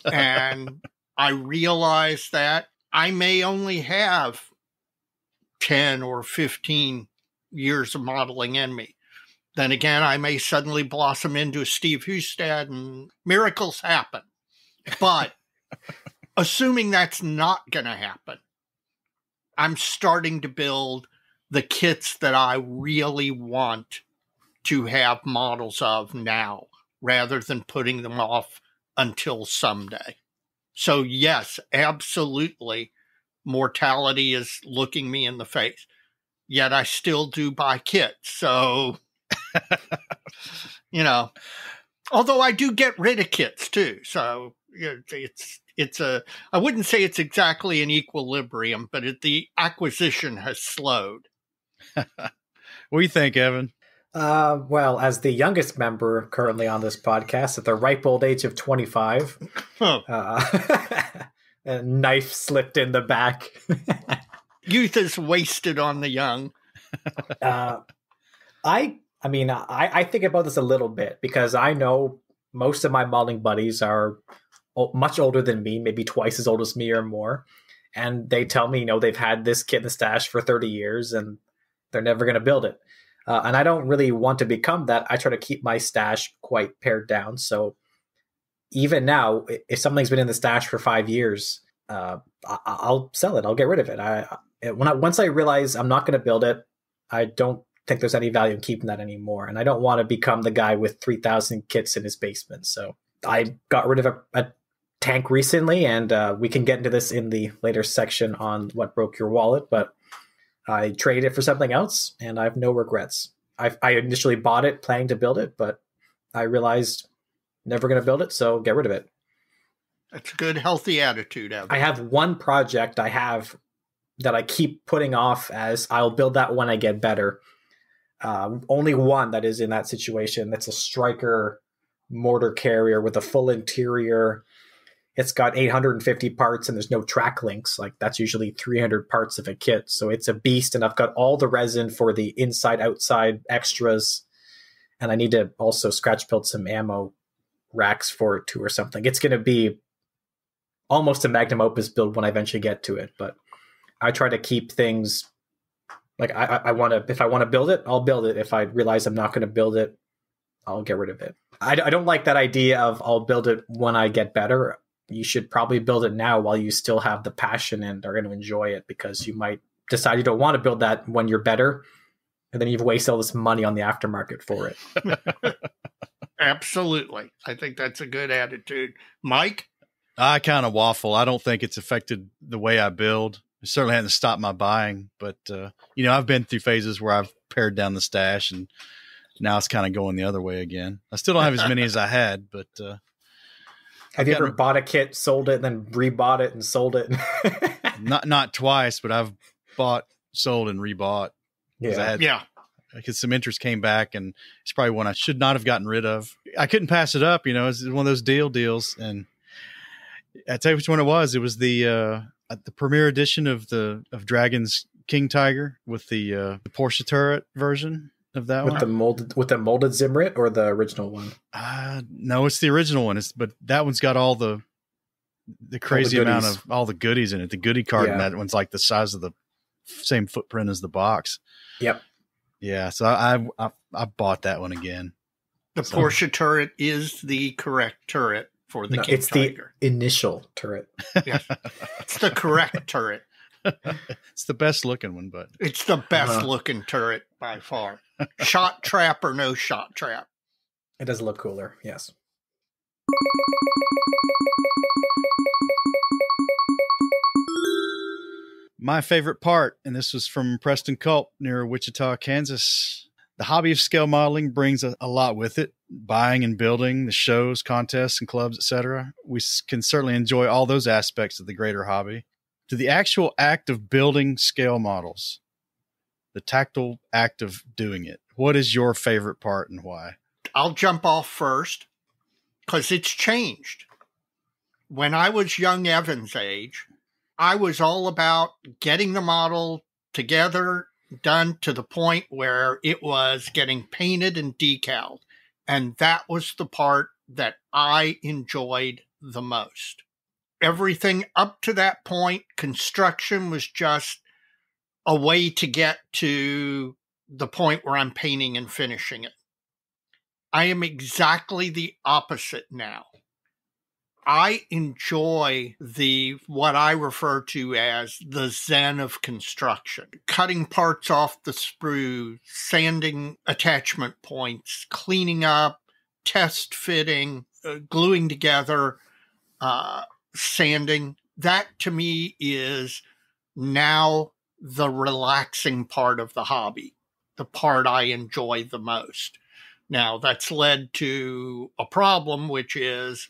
and [LAUGHS] I realize that I may only have 10 or 15 years of modeling in me. Then again, I may suddenly blossom into Steve Hustad and miracles happen. But assuming that's not going to happen, I'm starting to build the kits that I really want to have models of now rather than putting them off until someday. So, yes, absolutely, mortality is looking me in the face. Yet I still do buy kits. So, [LAUGHS] you know, although I do get rid of kits too. So, it's it's a I wouldn't say it's exactly an equilibrium, but it, the acquisition has slowed. [LAUGHS] what do you think, Evan? Uh, well, as the youngest member currently on this podcast, at the ripe old age of 25, [LAUGHS] huh. uh, [LAUGHS] a knife slipped in the back. Youth is wasted on the young. uh, I, I mean, I, I think about this a little bit because I know most of my modeling buddies are much older than me, maybe twice as old as me or more. And they tell me, you know, they've had this kit in the stash for 30 years and they're never going to build it. Uh, and I don't really want to become that. I try to keep my stash quite pared down. So even now, if something's been in the stash for five years, uh, I- will sell it. I'll get rid of it. I when I once I realize I'm not going to build it, I don't think there's any value in keeping that anymore. And I don't want to become the guy with three thousand kits in his basement. So I got rid of a, a tank recently, and uh, we can get into this in the later section on what broke your wallet. But I traded it for something else, and I have no regrets. I, I initially bought it planning to build it, but I realized never going to build it, so get rid of it. That's a good, healthy attitude. Evan. I have one project I have that I keep putting off as I'll build that when I get better. Uh, only one that is in that situation. That's a Stryker mortar carrier with a full interior it's got 850 parts and there's no track links. Like that's usually 300 parts of a kit. So it's a beast. And I've got all the resin for the inside outside extras. And I need to also scratch build some ammo racks for it too or something. It's going to be almost a magnum opus build when I eventually get to it. But I try to keep things like I, I want to, if I want to build it, I'll build it. If I realize I'm not going to build it, I'll get rid of it. I, I don't like that idea of I'll build it when I get better you should probably build it now while you still have the passion and are going to enjoy it because you might decide you don't want to build that when you're better and then you've wasted all this money on the aftermarket for it. [LAUGHS] Absolutely. I think that's a good attitude. Mike? I kind of waffle. I don't think it's affected the way I build. It certainly hasn't stopped my buying, but uh, you know, I've been through phases where I've pared down the stash and now it's kind of going the other way again. I still don't have as many as I had, but uh, have you ever bought a kit, sold it, then rebought it and sold it? [LAUGHS] not not twice, but I've bought, sold, and rebought. Yeah, had, yeah. Because some interest came back, and it's probably one I should not have gotten rid of. I couldn't pass it up. You know, it's one of those deal deals, and I tell you which one it was. It was the uh, the premiere edition of the of Dragon's King Tiger with the uh, the Porsche turret version of that with one? the molded with the molded Zimmerit or the original one? Uh no, it's the original one. It's but that one's got all the the crazy the amount of all the goodies in it. The goodie card yeah. in that one's like the size of the same footprint as the box. Yep. Yeah, so I I, I bought that one again. The so. Porsche turret is the correct turret for the no, King It's Tiger. the initial turret. yes. [LAUGHS] It's the correct turret. [LAUGHS] it's the best looking one, but it's the best uh-huh. looking turret by far. shot trap or no shot trap. It does look cooler, yes. My favorite part, and this was from Preston Culp near Wichita, Kansas. The hobby of scale modeling brings a, a lot with it buying and building, the shows, contests, and clubs, etc. We can certainly enjoy all those aspects of the greater hobby to the actual act of building scale models, the tactile act of doing it. What is your favorite part and why? I'll jump off first because it's changed. When I was young Evan's age, I was all about getting the model together, done to the point where it was getting painted and decaled. And that was the part that I enjoyed the most everything up to that point, construction was just a way to get to the point where I'm painting and finishing it. I am exactly the opposite now. I enjoy the what I refer to as the zen of construction. Cutting parts off the sprue, sanding attachment points, cleaning up, test fitting, uh, gluing together, uh, sanding. That to me is now the relaxing part of the hobby, the part I enjoy the most. Now that's led to a problem, which is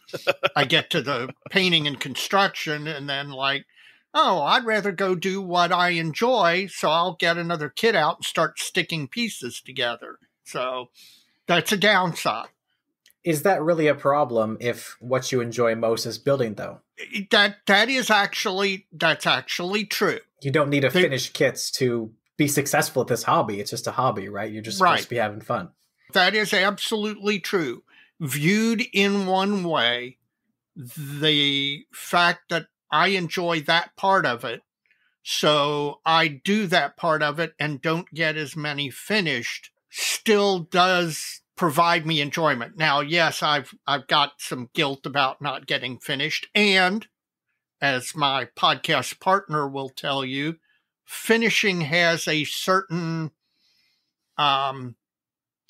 I get to the painting and construction and then like, oh, I'd rather go do what I enjoy. So I'll get another kit out and start sticking pieces together. So that's a downside. Is that really a problem if what you enjoy most is building though? That that is actually that's actually true. You don't need to finish kits to be successful at this hobby. It's just a hobby, right? You're just supposed right. to be having fun. That is absolutely true. Viewed in one way, the fact that I enjoy that part of it, so I do that part of it and don't get as many finished, still does provide me enjoyment. Now, yes, I've I've got some guilt about not getting finished and as my podcast partner will tell you, finishing has a certain um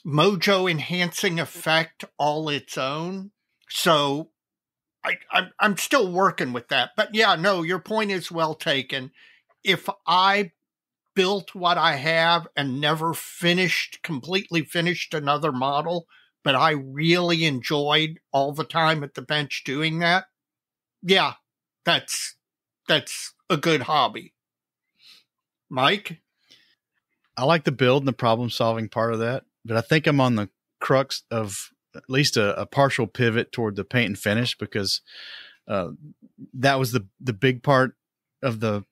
mojo enhancing effect all its own. So I, I'm, I'm still working with that. But yeah, no, your point is well taken. If I built what I have and never finished, completely finished another model, but I really enjoyed all the time at the bench doing that, yeah, that's that's a good hobby. Mike? I like the build and the problem solving part of that but I think I'm on the crux of at least a, a partial pivot toward the paint and finish because uh, that was the the big part of the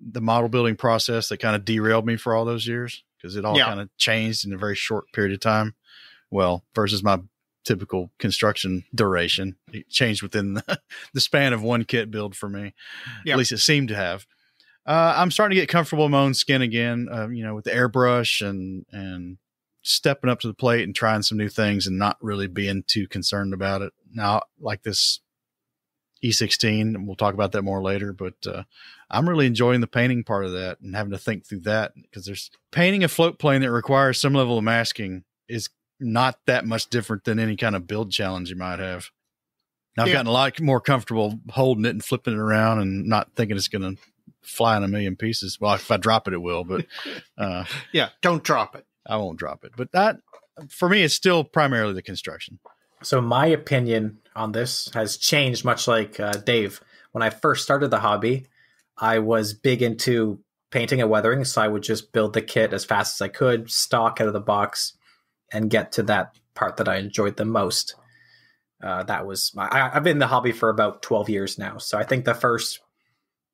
the model building process that kind of derailed me for all those years because it all yeah. kind of changed in a very short period of time. Well, versus my typical construction duration, it changed within the, [LAUGHS] the span of one kit build for me. At least it seemed to have. Uh, I'm starting to get comfortable in my own skin again. Uh, you know, with the airbrush and and stepping up to the plate and trying some new things and not really being too concerned about it. Now, like this E16, we'll talk about that more later, but uh, I'm really enjoying the painting part of that and having to think through that because there's painting a float plane that requires some level of masking is not that much different than any kind of build challenge you might have. Now, I've yeah. gotten a lot more comfortable holding it and flipping it around and not thinking it's going to fly in a million pieces. Well, if I drop it, it will, but [LAUGHS] uh, yeah, don't drop it. I won't drop it. But that for me, it's still primarily the construction. So my opinion on this has changed, much like uh, Dave. When I first started the hobby, I was big into painting and weathering, so I would just build the kit as fast as I could, stock out of the box, and get to that part that I enjoyed the most. Uh, that was my, I, I've been in the hobby for about twelve years now, so I think the first,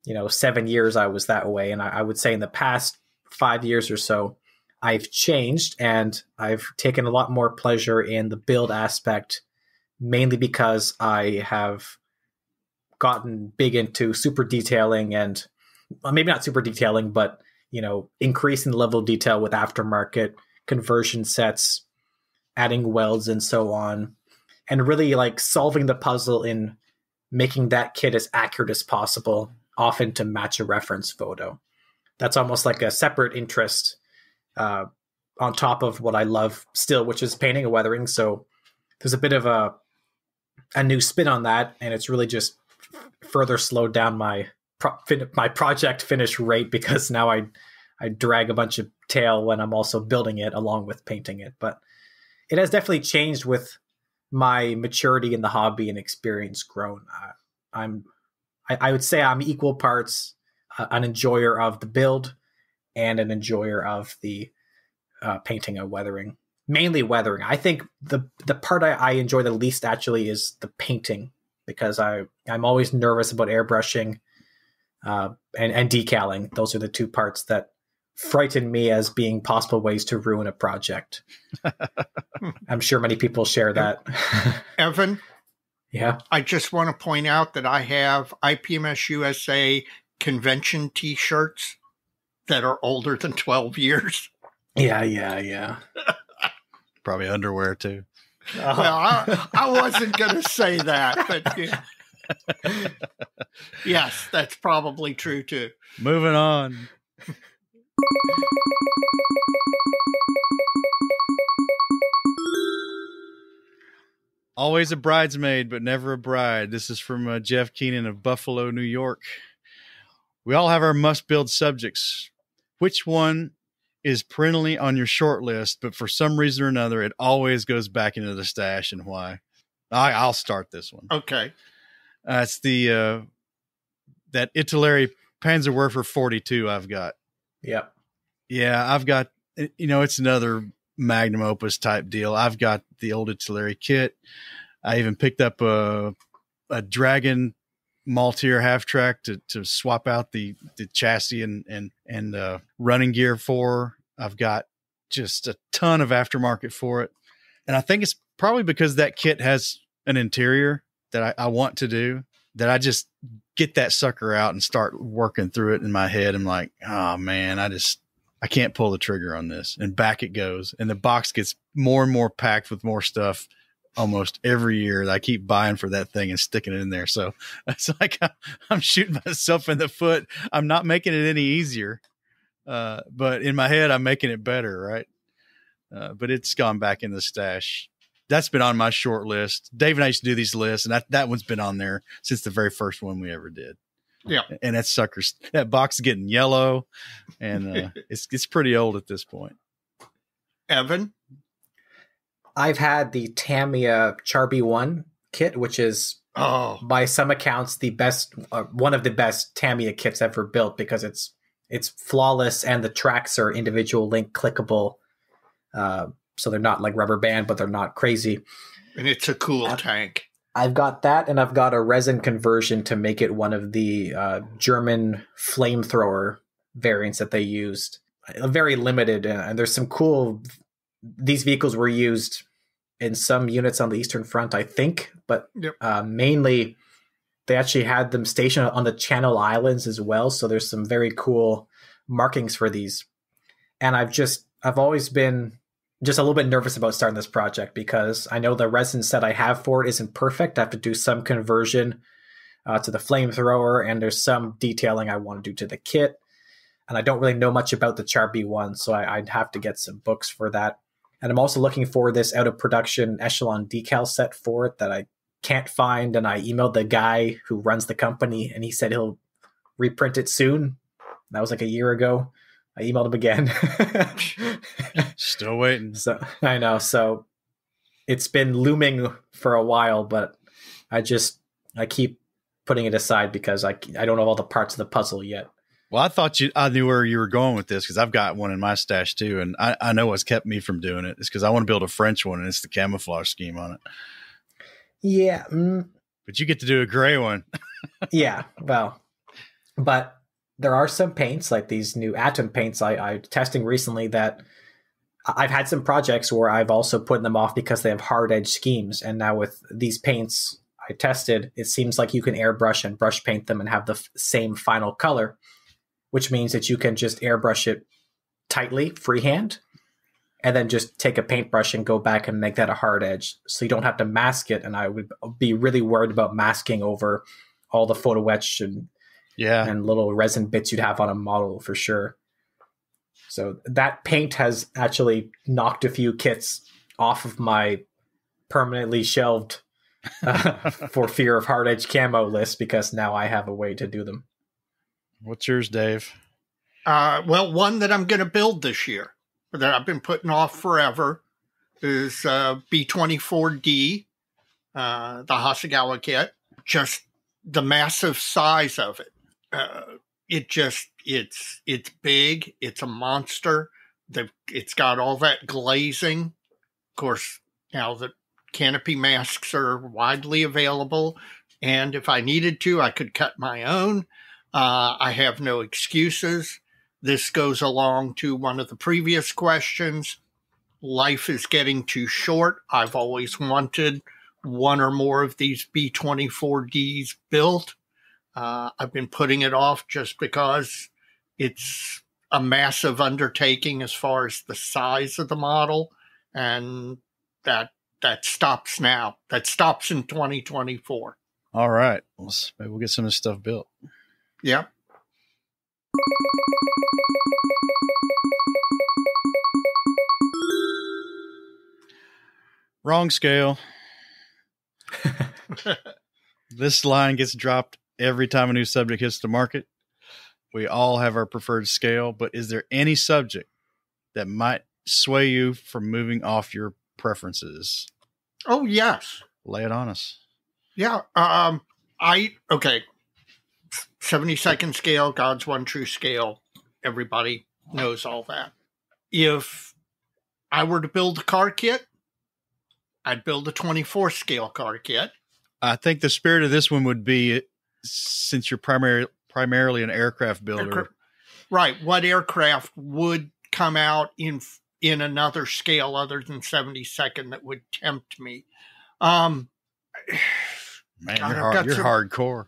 you know, seven years I was that way, and I, I would say in the past five years or so, I've changed and I've taken a lot more pleasure in the build aspect, mainly because I have gotten big into super detailing and well, maybe not super detailing, but you know, increasing the level of detail with aftermarket conversion sets, adding welds and so on, and really like solving the puzzle in making that kit as accurate as possible, often to match a reference photo. That's almost like a separate interest uh, on top of what I love still, which is painting and weathering. So there's a bit of a a new spin on that, and it's really just further slowed down my pro- my project finish rate because [LAUGHS] now I I drag a bunch of tail when I'm also building it along with painting it. But it has definitely changed with my maturity in the hobby and experience grown. Uh, I'm I, I, would say I'm equal parts uh, an enjoyer of the build and an enjoyer of the uh, painting and weathering. Mainly weathering. I think the the part I, I enjoy the least actually is the painting because I I'm always nervous about airbrushing uh, and and decaling. Those are the two parts that frighten me as being possible ways to ruin a project. [LAUGHS] I'm sure many people share that. [LAUGHS] Evan, yeah, I just want to point out that I have IPMS USA convention T-shirts that are older than 12 years. Yeah, yeah, yeah. [LAUGHS] Probably underwear too. Well, I, I wasn't going to say that, but [LAUGHS] yeah. yes, that's probably true too. Moving on. Always a bridesmaid, but never a bride. This is from uh, Jeff Keenan of Buffalo, New York. We all have our must build subjects. Which one is perennially on your short list, but for some reason or another, it always goes back into the stash and why? I, I'll start this one. Okay. Uh, it's the uh, that Italeri Panzerwerfer 42 I've got. Yep. Yeah, I've got you know it's another magnum opus type deal. I've got the old Italeri kit. I even picked up a a Dragon Maultier half track to to swap out the the chassis and and and uh, running gear for. I've got just a ton of aftermarket for it, and I think it's probably because that kit has an interior that I, I want to do that I just get that sucker out and start working through it in my head. I'm like, oh man, I just I can't pull the trigger on this. And back it goes. And the box gets more and more packed with more stuff almost every year. I keep buying for that thing and sticking it in there. So [LAUGHS] it's like I'm shooting myself in the foot. I'm not making it any easier. Uh, but in my head, I'm making it better, right? Uh, but it's gone back in the stash. That's been on my short list. Dave and I used to do these lists, and that, that one's been on there since the very first one we ever did. Yeah. And that sucker's that box is getting yellow and [LAUGHS] uh, it's it's pretty old at this point. Evan? I've had the Tamiya Char B1 kit, which is Oh, by some accounts the best uh, one of the best Tamiya kits ever built because it's it's flawless and the tracks are individual link clickable. Uh, so they're not like rubber band, but they're not crazy. and it's a cool tank. I've got that, and I've got a resin conversion to make it one of the uh, German flamethrower variants that they used. Very limited, uh, and there's some cool. These vehicles were used in some units on the Eastern Front, I think, but Yep. uh, mainly they actually had them stationed on the Channel Islands as well. So there's some very cool markings for these, and I've just I've always been just a little bit nervous about starting this project because I know the resin set I have for it isn't perfect. I have to do some conversion uh, to the flamethrower, and there's some detailing I want to do to the kit. And I don't really know much about the Char B one, so I, I'd have to get some books for that. And I'm also looking for this out of production Echelon decal set for it that I can't find. And I emailed the guy who runs the company, and he said he'll reprint it soon. That was like a year ago. I emailed him again. [LAUGHS] Still waiting. So I know. So it's been looming for a while, but I just I keep putting it aside because I I don't know all the parts of the puzzle yet. Well, I thought you I knew where you were going with this because I've got one in my stash too, and I, I know what's kept me from doing it is because I want to build a French one, and it's the camouflage scheme on it. Yeah, mm, But you get to do a gray one. [LAUGHS] yeah. Well, but there are some paints like these new Atom paints I I testing recently that I've had some projects where I've also put them off because they have hard edge schemes, and now with these paints I tested, it seems like you can airbrush and brush paint them and have the f- same final color, which means that you can just airbrush it tightly, freehand, and then just take a paintbrush and go back and make that a hard edge, so you don't have to mask it. And I would be really worried about masking over all the photo etch and Yeah. and little resin bits you'd have on a model for sure. So that paint has actually knocked a few kits off of my permanently shelved [LAUGHS] uh, for fear of hard edge camo list because now I have a way to do them. What's yours, Dave? Uh, well, one that I'm going to build this year that I've been putting off forever is uh, B24D, uh, the Hasegawa kit. Just the massive size of it. Uh, it just it's it's big. It's a monster. It's got all that glazing. Of course, now the canopy masks are widely available, and if I needed to, I could cut my own. Uh, I have no excuses. This goes along to one of the previous questions. Life is getting too short. I've always wanted one or more of these B24Ds built. Uh, I've been putting it off just because it's a massive undertaking as far as the size of the model, and that that stops now. That stops in 2024. All right. Well, maybe we'll get some of this stuff built. Yeah. Wrong scale. [LAUGHS] this line gets dropped every time a new subject hits the market. We all have our preferred scale, but is there any subject that might sway you from moving off your preferences? Oh yes. Lay it on us. Yeah. Um. I okay. Seventy second scale, God's one true scale. Everybody knows all that. If I were to build a car kit, I'd build a twenty four scale car kit. I think the spirit of this one would be since you're primary primarily an aircraft builder. Aircraft, right. What aircraft would come out in in another scale other than 72nd that would tempt me? Um, Man, God, you're, hard, you're some, hardcore.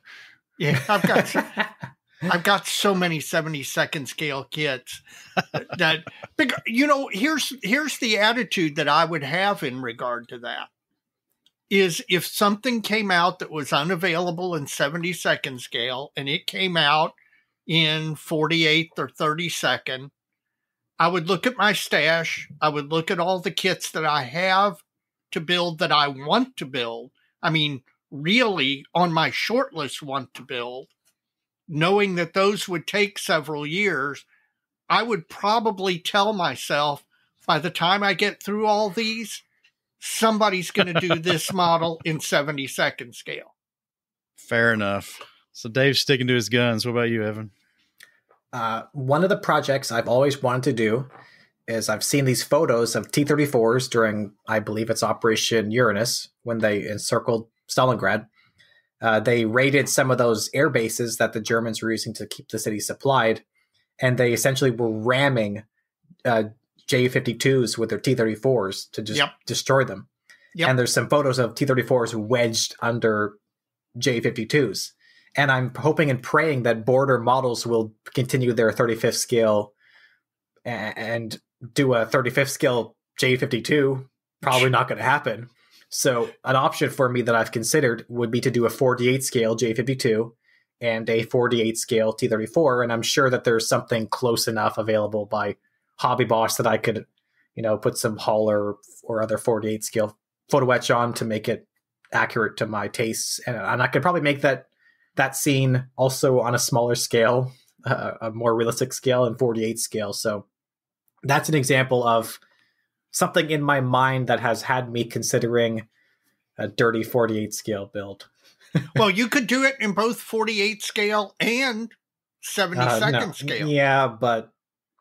Yeah, [LAUGHS] I've got [LAUGHS] I've got so many 72nd scale kits that [LAUGHS] you know, here's here's the attitude that I would have in regard to that. Is if something came out that was unavailable in 72nd scale and it came out in 48th or 32nd, I would look at my stash, I would look at all the kits that I have to build that I want to build. I mean, really on my short list want to build, knowing that those would take several years, I would probably tell myself by the time I get through all these, somebody's going to do this [LAUGHS] model in 72nd scale. Fair enough. So Dave's sticking to his guns. What about you, Evan? Uh, one of the projects I've always wanted to do is I've seen these photos of T 34s during, I believe it's Operation Uranus, when they encircled Stalingrad. Uh, they raided some of those air bases that the Germans were using to keep the city supplied, and they essentially were ramming uh, J 52s with their T 34s to just yep. destroy them. Yep. And there's some photos of T 34s wedged under J 52s. And I'm hoping and praying that border models will continue their 35th scale and do a 35th scale J52. Probably not going to happen. So, an option for me that I've considered would be to do a 48 scale J52 and a 48 scale T34. And I'm sure that there's something close enough available by Hobby Boss that I could, you know, put some Hull or, or other 48 scale photo etch on to make it accurate to my tastes. And, and I could probably make that that scene also on a smaller scale, uh, a more realistic scale and 48 scale. So that's an example of something in my mind that has had me considering a dirty 48 scale build. [LAUGHS] well, you could do it in both 48 scale and 72nd uh, no. scale. Yeah, but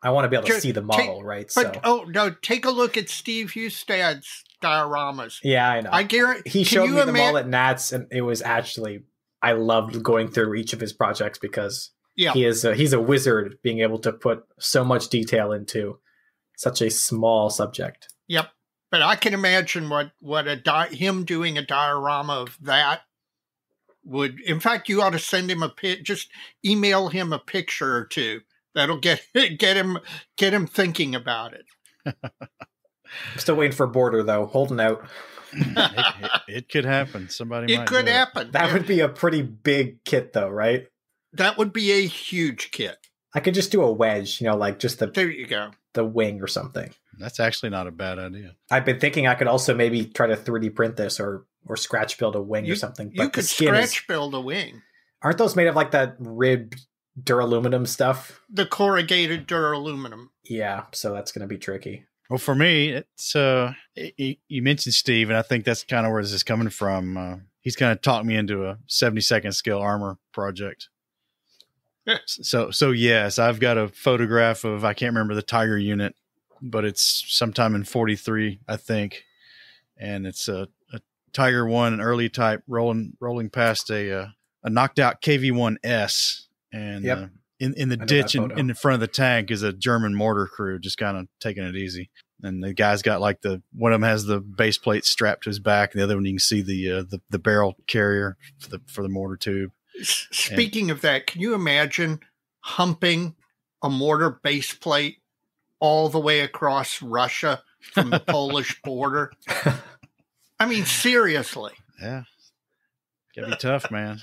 I want to be able to see the model, take, right? But so. oh no, take a look at Steve Hustad's dioramas. Yeah, I know. I guarantee he showed me them all at Nats, and it was actually I loved going through each of his projects because yeah. he is a, he's a wizard being able to put so much detail into such a small subject. Yep. But I can imagine what what a di- him doing a diorama of that would. In fact, you ought to send him a pic. Just email him a picture or two. That'll get [LAUGHS] get him get him thinking about it. I'm still waiting for border though, holding out. it, it, it, could happen. Somebody. It could happen. That would be a pretty big kit, though, right? That would be a huge kit. I could just do a wedge, you know, like just the there you go, the wing or something. That's actually not a bad idea. I've been thinking I could also maybe try to 3D print this or or scratch build a wing you, or something. But you could scratch is, build a wing. Aren't those made of like that ribbed duraluminum stuff? The corrugated duraluminum. Yeah, so that's going to be tricky. Well, for me, it's uh, you mentioned Steve, and I think that's kind of where this is coming from. Uh, he's kind of talked me into a 72nd scale armor project. [LAUGHS] so, so yes, I've got a photograph of I can't remember the Tiger unit, but it's sometime in 43, I think, and it's a, a Tiger one, an early type, rolling rolling past a uh, a knocked out KV1 S, and yep. uh, in in the ditch in, in the front of the tank is a German mortar crew just kind of taking it easy. And the guy's got like the one of them has the base plate strapped to his back, and the other one you can see the uh, the, the barrel carrier for the for the mortar tube. Speaking and, of that, can you imagine humping a mortar base plate all the way across Russia from the [LAUGHS] Polish border? [LAUGHS] I mean, seriously, Yeah. Gotta be tough, man.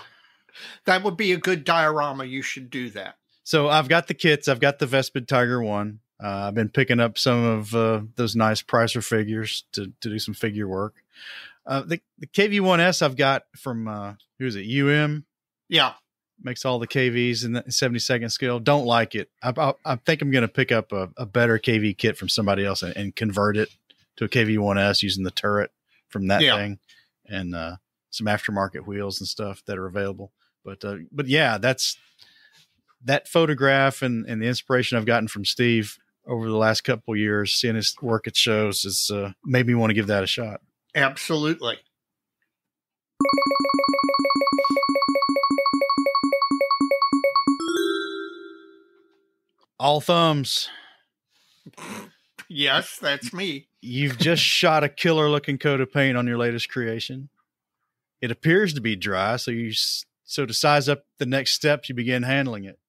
that would be a good diorama. You should do that. So I've got the kits. I've got the Vespid Tiger one. Uh, I've been picking up some of uh, those nice Preiser figures to, to do some figure work. Uh, the, the KV1S I've got from, uh, who is it? UM Yeah. makes all the KVs in the 72nd scale. Don't like it. I, I, I think I'm going to pick up a, a better KV kit from somebody else and, and convert it to a KV1S using the turret from that Yeah. thing and uh, some aftermarket wheels and stuff that are available. But uh, but yeah, that's that photograph and, and the inspiration I've gotten from Steve over the last couple of years, seeing his work at shows, has uh, made me want to give that a shot. Absolutely. All thumbs. Yes, that's me. You've just [LAUGHS] shot a killer looking coat of paint on your latest creation. It appears to be dry, so you so to size up the next steps, you begin handling it.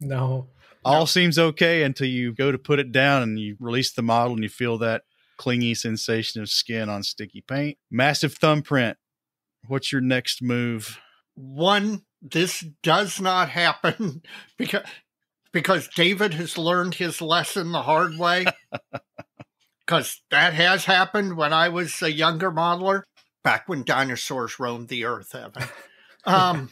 No. All No. seems okay until you go to put it down and you release the model and you feel that clingy sensation of skin on sticky paint. Massive thumbprint. What's your next move? One, this does not happen [LAUGHS] because because David has learned his lesson the hard way. [LAUGHS] Because that has happened when I was a younger modeler, back when dinosaurs roamed the earth, Evan. [LAUGHS] Um,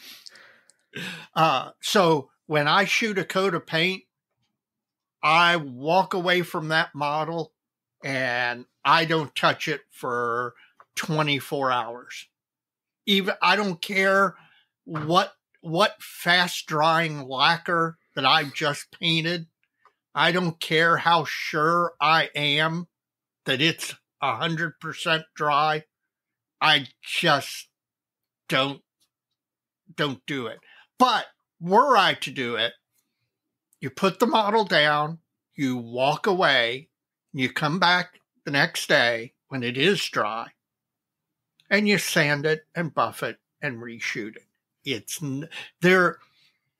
uh, so when I shoot a coat of paint, I walk away from that model and I don't touch it for 24 hours. Even I don't care what what fast drying lacquer that I've just painted. I don't care how sure I am that it's a hundred percent dry. I just don't don't do it. But were I to do it, you put the model down, you walk away, you come back the next day when it is dry, and you sand it and buff it and reshoot it. It's there.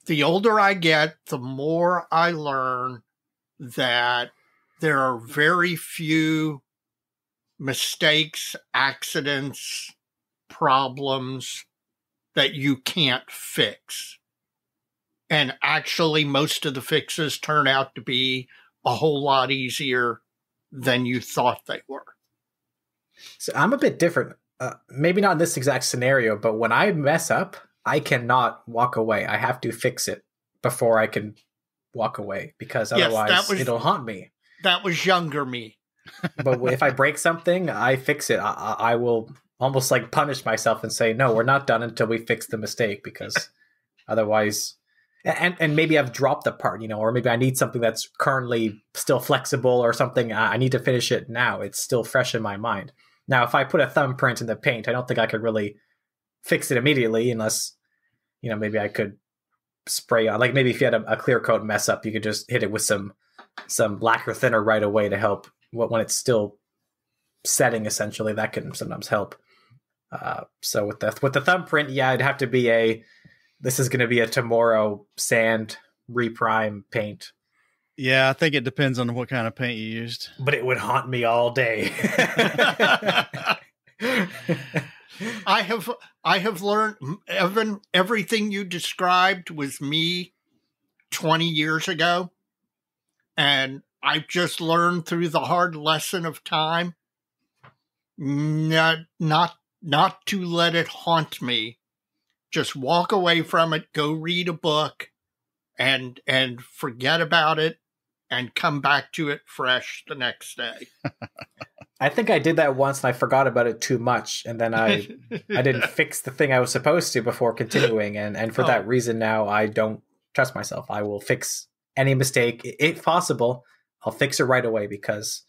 The older I get, the more I learn that there are very few mistakes, accidents, problems that you can't fix. And actually, most of the fixes turn out to be a whole lot easier than you thought they were. So I'm a bit different. Uh, maybe not in this exact scenario, but when I mess up, I cannot walk away. I have to fix it before I can walk away because Yes, otherwise was- it'll haunt me. That was younger me. [LAUGHS] But if I break something, I fix it. I, I will almost like punish myself and say, "No, we're not done until we fix the mistake," because otherwise, and and maybe I've dropped the part, you know, or maybe I need something that's currently still flexible or something. I need to finish it now. It's still fresh in my mind. Now, if I put a thumbprint in the paint, I don't think I could really fix it immediately unless, you know, maybe I could spray on. Like maybe if you had a, a clear coat mess up, you could just hit it with some some lacquer thinner right away to help wh- when it's still setting. Essentially, that can sometimes help. Uh, so with the with the thumbprint, yeah, it'd have to be a. This is going to be a tomorrow sand reprime paint, Yeah, I think it depends on what kind of paint you used. but it would haunt me all day. [LAUGHS] [LAUGHS] [LAUGHS] I have I have learned Evan everything you described was me 20 years ago. And I've just learned through the hard lesson of time not not not to let it haunt me. Just walk away from it go read a book and and forget about it and come back to it fresh the next day [LAUGHS] I think I did that once and I forgot about it too much, and then I I didn't [LAUGHS] fix the thing I was supposed to before continuing, and and for Oh. that reason now I don't trust myself. I will fix any mistake if possible. I'll fix it right away because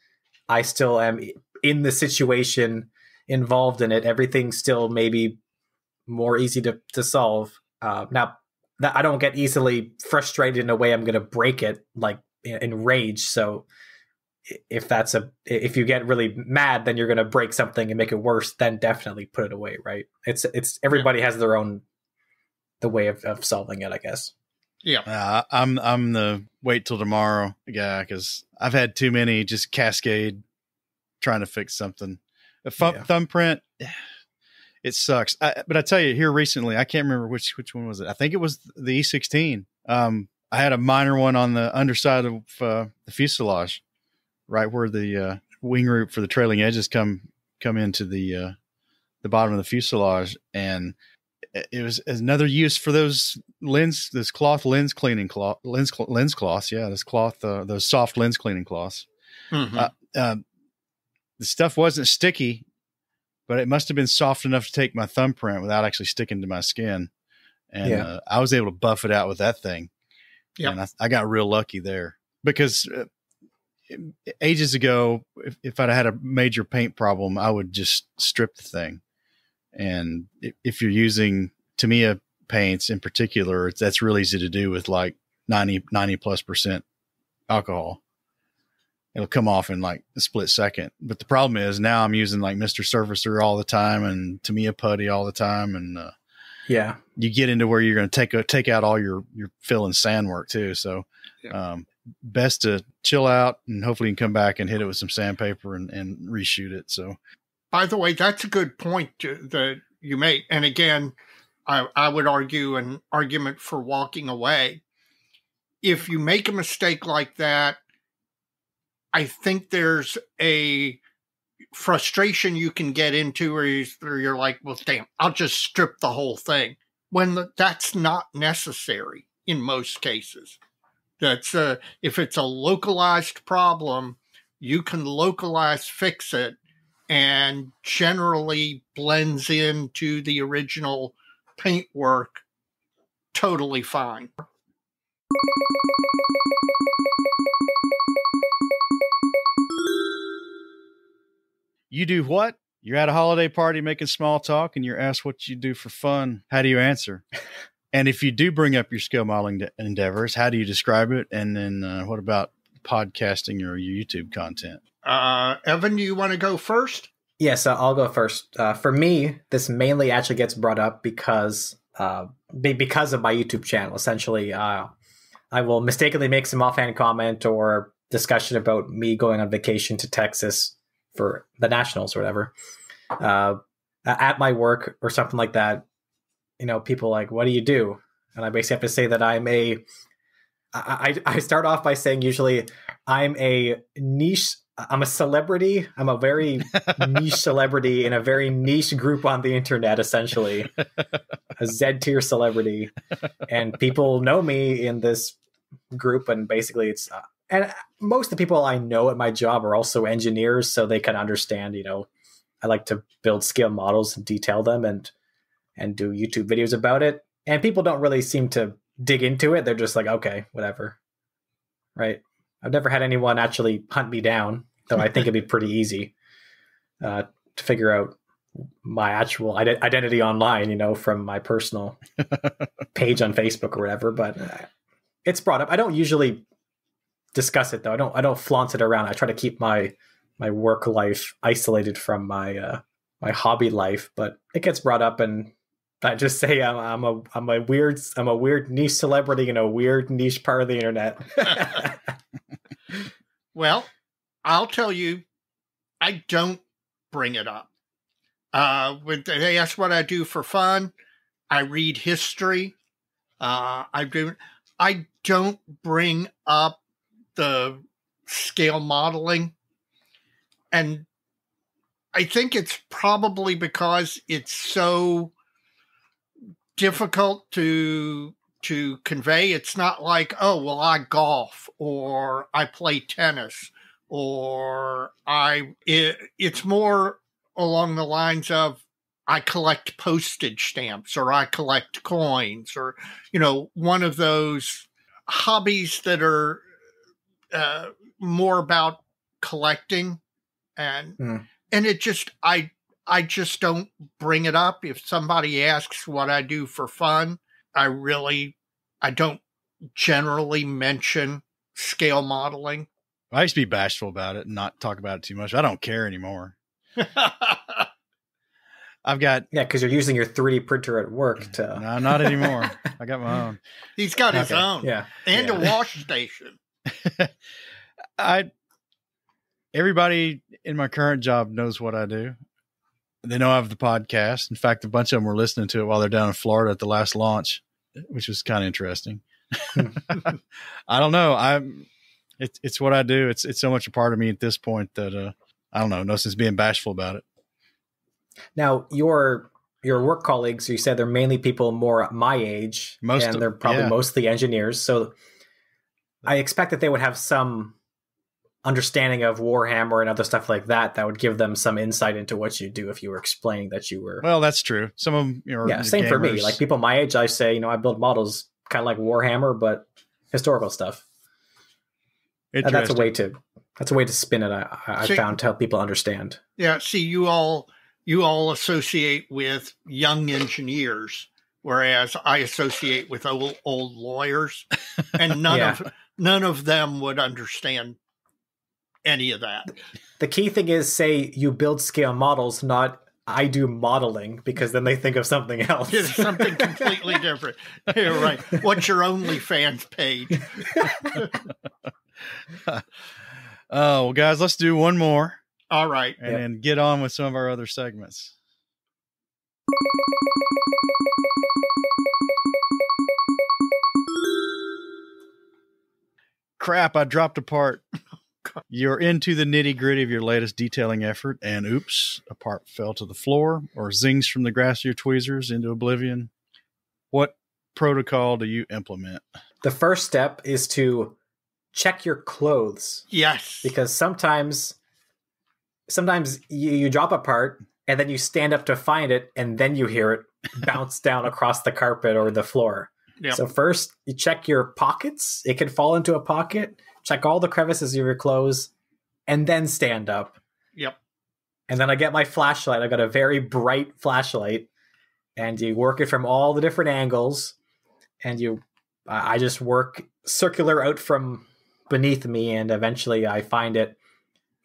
I still am in the situation involved in it. Everything's still maybe more easy to to solve. Uh, now that I don't get easily frustrated in a way I'm going to break it like in, rage. So if that's a if you get really mad then you're going to break something and make it worse then definitely put it away right it's it's everybody has their own the way of, of solving it i guess yeah Uh, I'm I'm the wait till tomorrow guy because I've had too many just cascade trying to fix something. A fu- Yeah. thumbprint, it sucks. I, but I tell you, here recently, I can't remember which which one was it. I think it was the E16. Um, I had a minor one on the underside of uh, the fuselage, right where the uh, wing root for the trailing edges come come into the uh, the bottom of the fuselage, and it was another use for those lens, this cloth lens cleaning cloth, lens cl- lens cloths. Yeah, this cloth, uh, those soft lens cleaning cloths Mhm. Uh, um, the stuff wasn't sticky, but it must have been soft enough to take my thumbprint without actually sticking to my skin. And Yeah. uh, I was able to buff it out with that thing. Yeah, And I, I got real lucky there because uh, ages ago, if, if I'd had a major paint problem, I would just strip the thing. And if, if you're using Tamiya paints in particular, it's, that's really easy to do with like 90, 90 plus percent alcohol it'll come off in like a split second. But the problem is now I'm using like Mr. Surfacer all the time and Tamiya putty all the time, and uh, Yeah. you get into where you're going to take a, take out all your your fill and sand work too. So, Yeah. um, best to chill out and hopefully you can come back and hit it with some sandpaper and, and reshoot it. So, By the way, that's a good point that you make. And again, I, I would argue an argument for walking away. If you make a mistake like that, I think there's a frustration you can get into where you- where you're like, well, damn, I'll just strip the whole thing. When that's not necessary in most cases. That's uh, if it's a localized problem, you can localize fix it and generally blends into the original paintwork totally fine. you do what? You're at a holiday party making small talk and you're asked what you do for fun. How do you answer? [LAUGHS] and if you do bring up your scale modeling de- endeavors, how do you describe it? And then uh, what about podcasting or your YouTube content? Uh, Evan, do you want to go first? Yes, uh, I'll go first. Uh, for me, this mainly actually gets brought up because uh, be- because of my YouTube channel. Essentially, uh, I will mistakenly make some offhand comment or discussion about me going on vacation to Texas for the Nationals or whatever uh, at my work or something like that. You know, people like, "What do you do?" And I basically have to say that I'm a. I, I I start off by saying usually I'm a niche. I'm a celebrity. I'm a very [LAUGHS] niche celebrity in a very niche group on the internet, essentially a Z tier celebrity, and people know me in this group. And basically, it's uh, and most of the people I know at my job are also engineers, so they can understand. You know, I like to build scale models and detail them, and and do YouTube videos about it. And people don't really seem to dig into it. They're just like, okay, whatever, right? I've never had anyone actually hunt me down, though I think it'd be [LAUGHS] pretty easy uh, to figure out my actual ide- identity online, you know, from my personal [LAUGHS] page on Facebook or whatever. But uh, it's brought up. I don't usually discuss it though. I don't. I don't flaunt it around. I try to keep my my work life isolated from my uh, my hobby life. But it gets brought up, and I just say I'm, I'm a I'm a weird I'm a weird niche celebrity in a weird niche part of the internet. [LAUGHS] Well, I'll tell you, I don't bring it up. Uh, when they ask what I do for fun, I read history. Uh, I do. I don't bring up the scale modeling, and I think it's probably because it's so difficult to to convey. It's not like, oh, well, I golf or I play tennis or I. It, it's more along the lines of I collect postage stamps or I collect coins or you know one of those hobbies that are uh, more about collecting and Mm. and it just I I just don't bring it up if somebody asks what I do for fun I really I don't generally mention scale modeling I used to be bashful about it and not talk about it too much. I don't care anymore. [LAUGHS] I've got yeah, because you're using your 3D printer at work to. no, not anymore. [LAUGHS] I got my own. he's got his Okay, own Yeah. and yeah. a wash station [LAUGHS] I everybody in my current job knows what I do. They know I have the podcast. In fact, a bunch of them were listening to it while they're down in Florida at the last launch, which was kind of interesting. [LAUGHS] I don't know. I'm it's it's what I do. It's it's so much a part of me at this point that uh I don't know, no sense being bashful about it. Now, your your work colleagues, you said they're mainly people more my age, Most and of- they're probably yeah. mostly engineers. So I expect that they would have some understanding of Warhammer and other stuff like that that would give them some insight into what you do if you were explaining that you were Well, that's true. Some of them, you know, yeah same for me like people my age i say you know i build models kind of like warhammer but historical stuff And that's a way to that's a way to spin it i, I I See- found to help people understand Yeah, see, you all you all associate with young engineers, whereas I associate with old old lawyers, and none [LAUGHS] Yeah. of none of them would understand any of that. the key thing is say you build scale models not i do modeling because then they think of something else It's [LAUGHS] something completely different. [LAUGHS] Yeah, right. What's your OnlyFans page? [LAUGHS] Oh, well, guys, let's do one more All right. and Yep. then get on with some of our other segments. Crap, I dropped a part. [LAUGHS] You're into the nitty gritty of your latest detailing effort, and oops, a part fell to the floor or zings from the grass of your tweezers into oblivion. What protocol do you implement? the first step is to check your clothes Yes. because sometimes sometimes you, you drop a part and then you stand up to find it and then you hear it [LAUGHS] bounce down across the carpet or the floor Yep. so first you check your pockets it can fall into a pocket check all the crevices of your clothes and then stand up Yep. and then i get my flashlight i got a very bright flashlight and you work it from all the different angles and you i just work circular out from beneath me and eventually i find it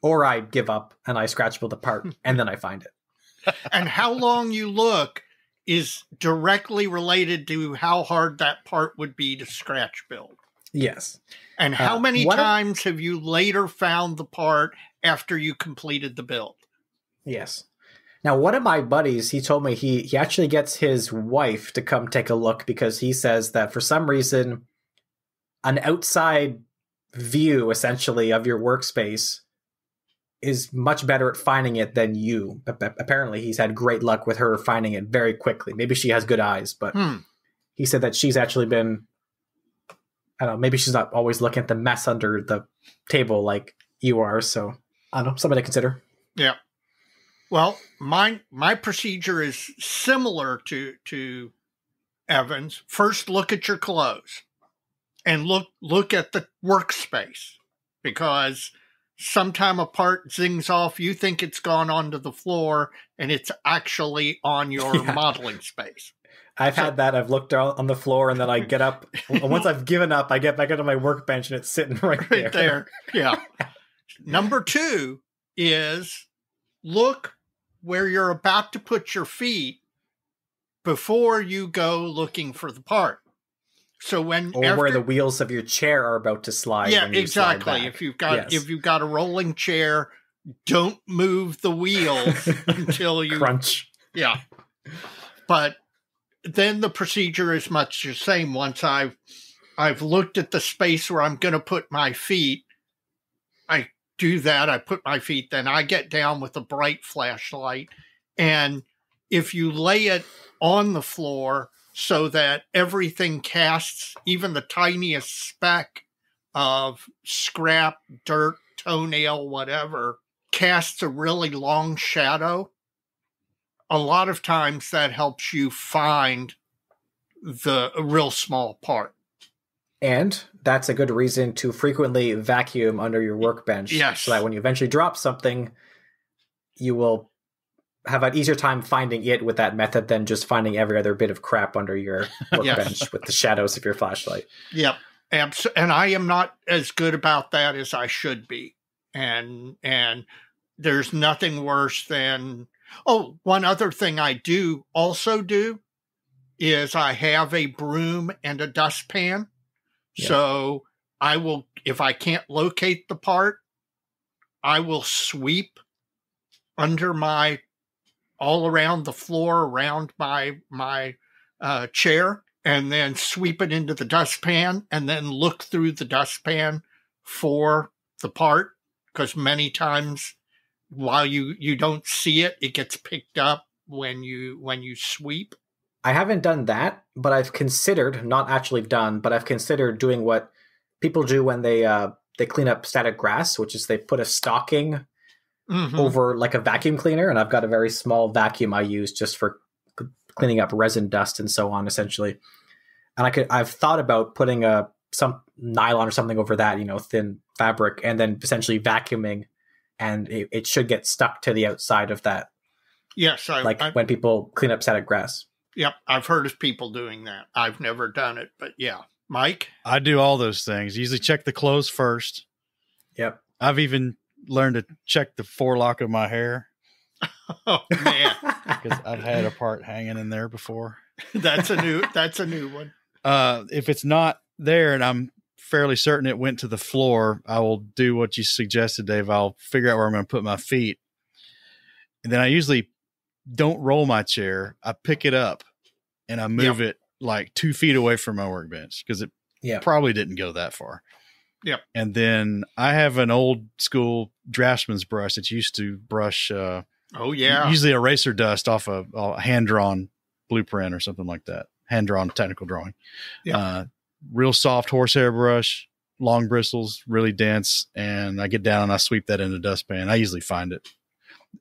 or i give up and i scratch build apart [LAUGHS] and then i find it and how long you look is directly related to how hard that part would be to scratch build. Yes And how Uh, many times have you later found the part after you completed the build? Yes. Now, one of my buddies, he told me he he actually gets his wife to come take a look because he says that for some reason, an outside view essentially of your workspace is much better at finding it than you. Apparently, he's had great luck with her finding it very quickly. Maybe she has good eyes, but Hmm. he said that she's actually been I don't know, maybe she's not always looking at the mess under the table like you are, so I don't know, something to consider. Yeah. Well, my my procedure is similar to to Evans. First, look at your clothes, and look look at the workspace because sometime a part zings off. You think it's gone onto the floor, and it's actually on your [LAUGHS] Yeah. modeling space. I've So- had that. I've looked on the floor and then I get up. Once I've given up, I get back onto my workbench and it's sitting [LAUGHS] right, right there. Yeah. [LAUGHS] Number two is look where you're about to put your feet before you go looking for the part. So when Or where the wheels of your chair are about to slide. yeah slide exactly back. if you've got Yes. if you've got a rolling chair, don't move the wheels [LAUGHS] until you crunch. yeah. But then the procedure is much the same. Once I've I've looked at the space where I'm going to put my feet, I do that. I put my feet. Then I get down with a bright flashlight, and if you lay it on the floor so that everything casts even the tiniest speck of scrap, dirt, toenail, whatever, casts a really long shadow a lot of times that helps you find the real small part. And that's a good reason to frequently vacuum under your workbench. Yes. So that when you eventually drop something, you will have an easier time finding it with that method than just finding every other bit of crap under your [LAUGHS] workbench with the shadows of your flashlight. Yep. And I am not as good about that as I should be. And and there's nothing worse than oh, one other thing I do also do is I have a broom and a dustpan. Yeah. So I will if I can't locate the part, I will sweep under my all around the floor around my my uh, chair and then sweep it into the dustpan and then look through the dustpan for the part because many times while you you don't see it it gets picked up when you when you sweep. I haven't done that, but I've considered not actually done, but I've considered doing what people do when they uh, they clean up static grass, which is they put a stocking Mhm. over like a vacuum cleaner, and I've got a very small vacuum I use just for cleaning up resin dust and so on, essentially. And I could I've thought about putting a some nylon or something over that, you know, thin fabric, and then essentially vacuuming, and it, it should get stuck to the outside of that, yes I, like I, when people clean up static grass. yep i've heard of people doing that i've never done it but yeah mike I do all those things. Usually check the clothes first. Yep. I've even learned to check the forelock of my hair [LAUGHS] oh man [LAUGHS] because I've had a part hanging in there before. [LAUGHS] that's a new that's a new one Uh, if it's not there and I'm fairly certain it went to the floor, I will do what you suggested, Dave. I'll figure out where I'm going to put my feet. And then I usually don't roll my chair. I pick it up and I move it like two feet away from my workbench because it Yeah. probably didn't go that far. Yep. And then I have an old school draftsman's brush that used to brush uh, oh yeah usually eraser dust off a, a hand drawn blueprint or something like that. Hand drawn technical drawing. Yeah. Uh, real soft horsehair brush, long bristles, really dense, and I get down and I sweep that in the dustpan. I usually find it.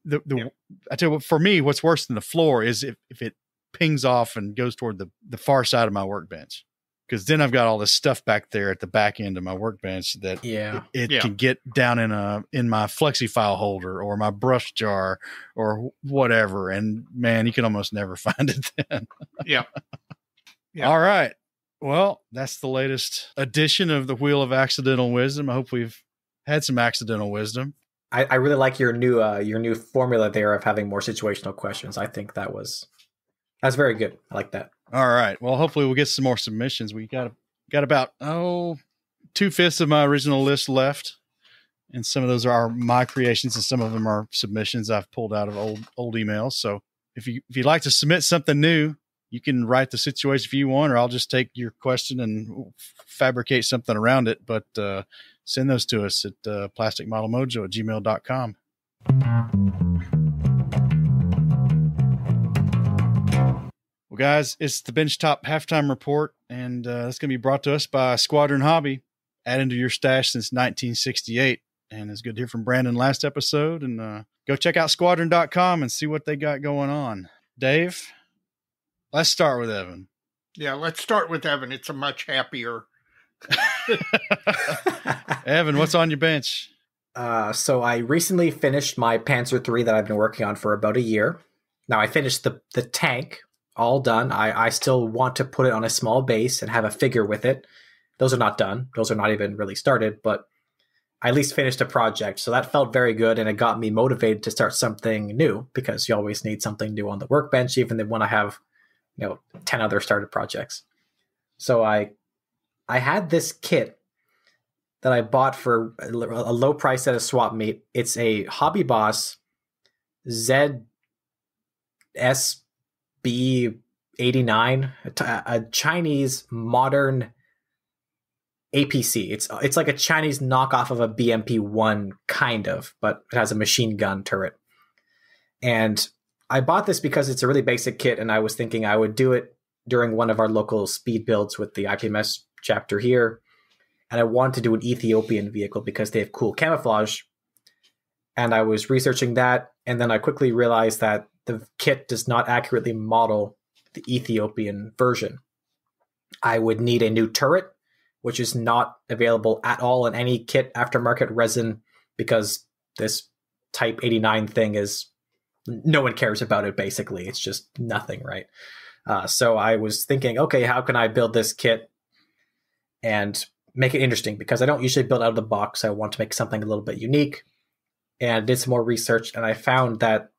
The the. I tell you what, for me, what's worse than the floor is if, if it pings off and goes toward the the far side of my workbench. Because then I've got all this stuff back there at the back end of my workbench that yeah. it, it Yeah. can get down in a in my flexi file holder or my brush jar or whatever and man you can almost never [LAUGHS] find it then yeah [LAUGHS] Yeah. all right well that's the latest edition of the wheel of accidental wisdom i hope we've had some accidental wisdom I, I really like your new uh, your new formula there of having more situational questions. I think that was that's very good. I like that. All right. Well hopefully we'll get some more submissions. We got got about oh two-fifths of my original list left. And some of those are my creations and some of them are submissions i've pulled out of old old emails. So if you if you'd like to submit something new you can write the situation if you want or i'll just take your question and fabricate something around it. But uh, send those to us at uh, plasticmodelmojo at gmail.com well guys it's the bench top halftime report and uh, it's going to be brought to us by squadron hobby adding to your stash since 1968 and it's good to hear from brandon last episode and uh, go check out squadron.com and see what they got going on. Dave let's start with evan. Yeah let's start with evan. It's a much happier [LAUGHS] evan what's on your bench? Uh, so I recently finished my Panzer III that I've been working on for about a year. Now I finished the the tank, all done. I, I still want to put it on a small base and have a figure with it. Those are not done. Those are not even really started, but I at least finished a project. So that felt very good and it got me motivated to start something new because you always need something new on the workbench, even when I want to have, you know, 10 other started projects. So I I had this kit that I bought for a low price at a swap meet. It's a Hobby Boss ZSD89, a Chinese modern APC. It's it's like a Chinese knockoff of a BMP one, kind of, but it has a machine gun turret. And I bought this because it's a really basic kit, and I was thinking I would do it during one of our local speed builds with the IPMS chapter here. And I wanted to do an Ethiopian vehicle because they have cool camouflage. And I was researching that, and then I quickly realized that the kit does not accurately model the Ethiopian version. I would need a new turret, which is not available at all in any kit aftermarket resin because this Type 89 thing is no one cares about it basically. It's just nothing, right? Uh, so I was thinking, okay, how can I build this kit and make it interesting? Because I don't usually build out of the box. I want to make something a little bit unique. And did some more research, and I found that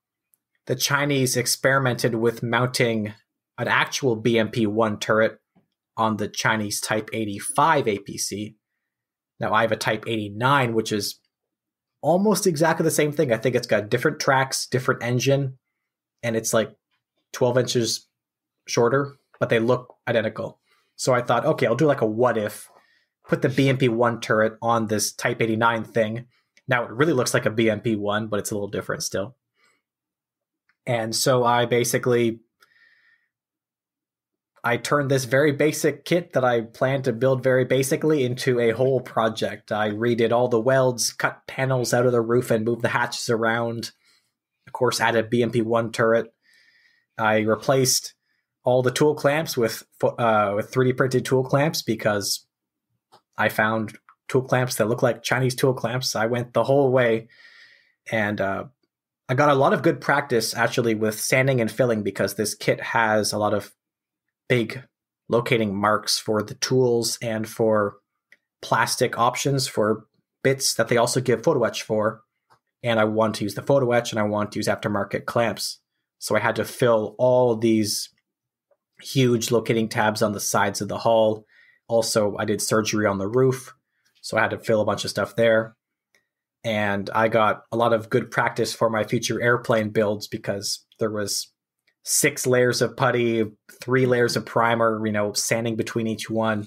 the Chinese experimented with mounting an actual BMP 1 turret on the Chinese Type 85 APC. Now I have a Type 89, which is almost exactly the same thing. I think it's got different tracks, different engine, and it's like 12 inches shorter, but they look identical. So I thought, okay, I'll do like a what if, put the BMP 1 turret on this Type 89 thing. Now it really looks like a BMP 1, but it's a little different still. And so I basically I turned this very basic kit that I planned to build very basically into a whole project. I redid all the welds, cut panels out of the roof, and moved the hatches around. Of course, added BMP one turret. I replaced all the tool clamps with uh, with 3D printed tool clamps because I found tool clamps that look like Chinese tool clamps. I went the whole way, and uh, I got a lot of good practice actually with sanding and filling because this kit has a lot of big locating marks for the tools and for plastic options for bits that they also give photo etch for. And I want to use the photo etch and I want to use aftermarket clamps. So I had to fill all these huge locating tabs on the sides of the hull. Also, I did surgery on the roof. So I had to fill a bunch of stuff there. And I got a lot of good practice for my future airplane builds because there was six layers of putty, three layers of primer, you know, sanding between each one.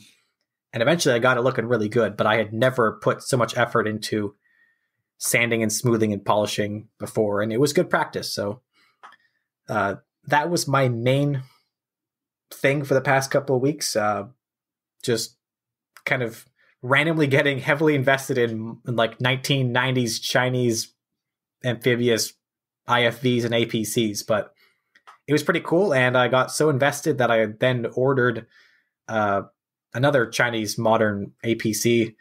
And eventually I got it looking really good, but I had never put so much effort into sanding and smoothing and polishing before. And it was good practice. So uh, that was my main thing for the past couple of weeks. Uh, just kind of randomly getting heavily invested in, in like 1990s Chinese amphibious IFVs and APCs. But it was pretty cool, and I got so invested that I then ordered uh, another Chinese modern APC,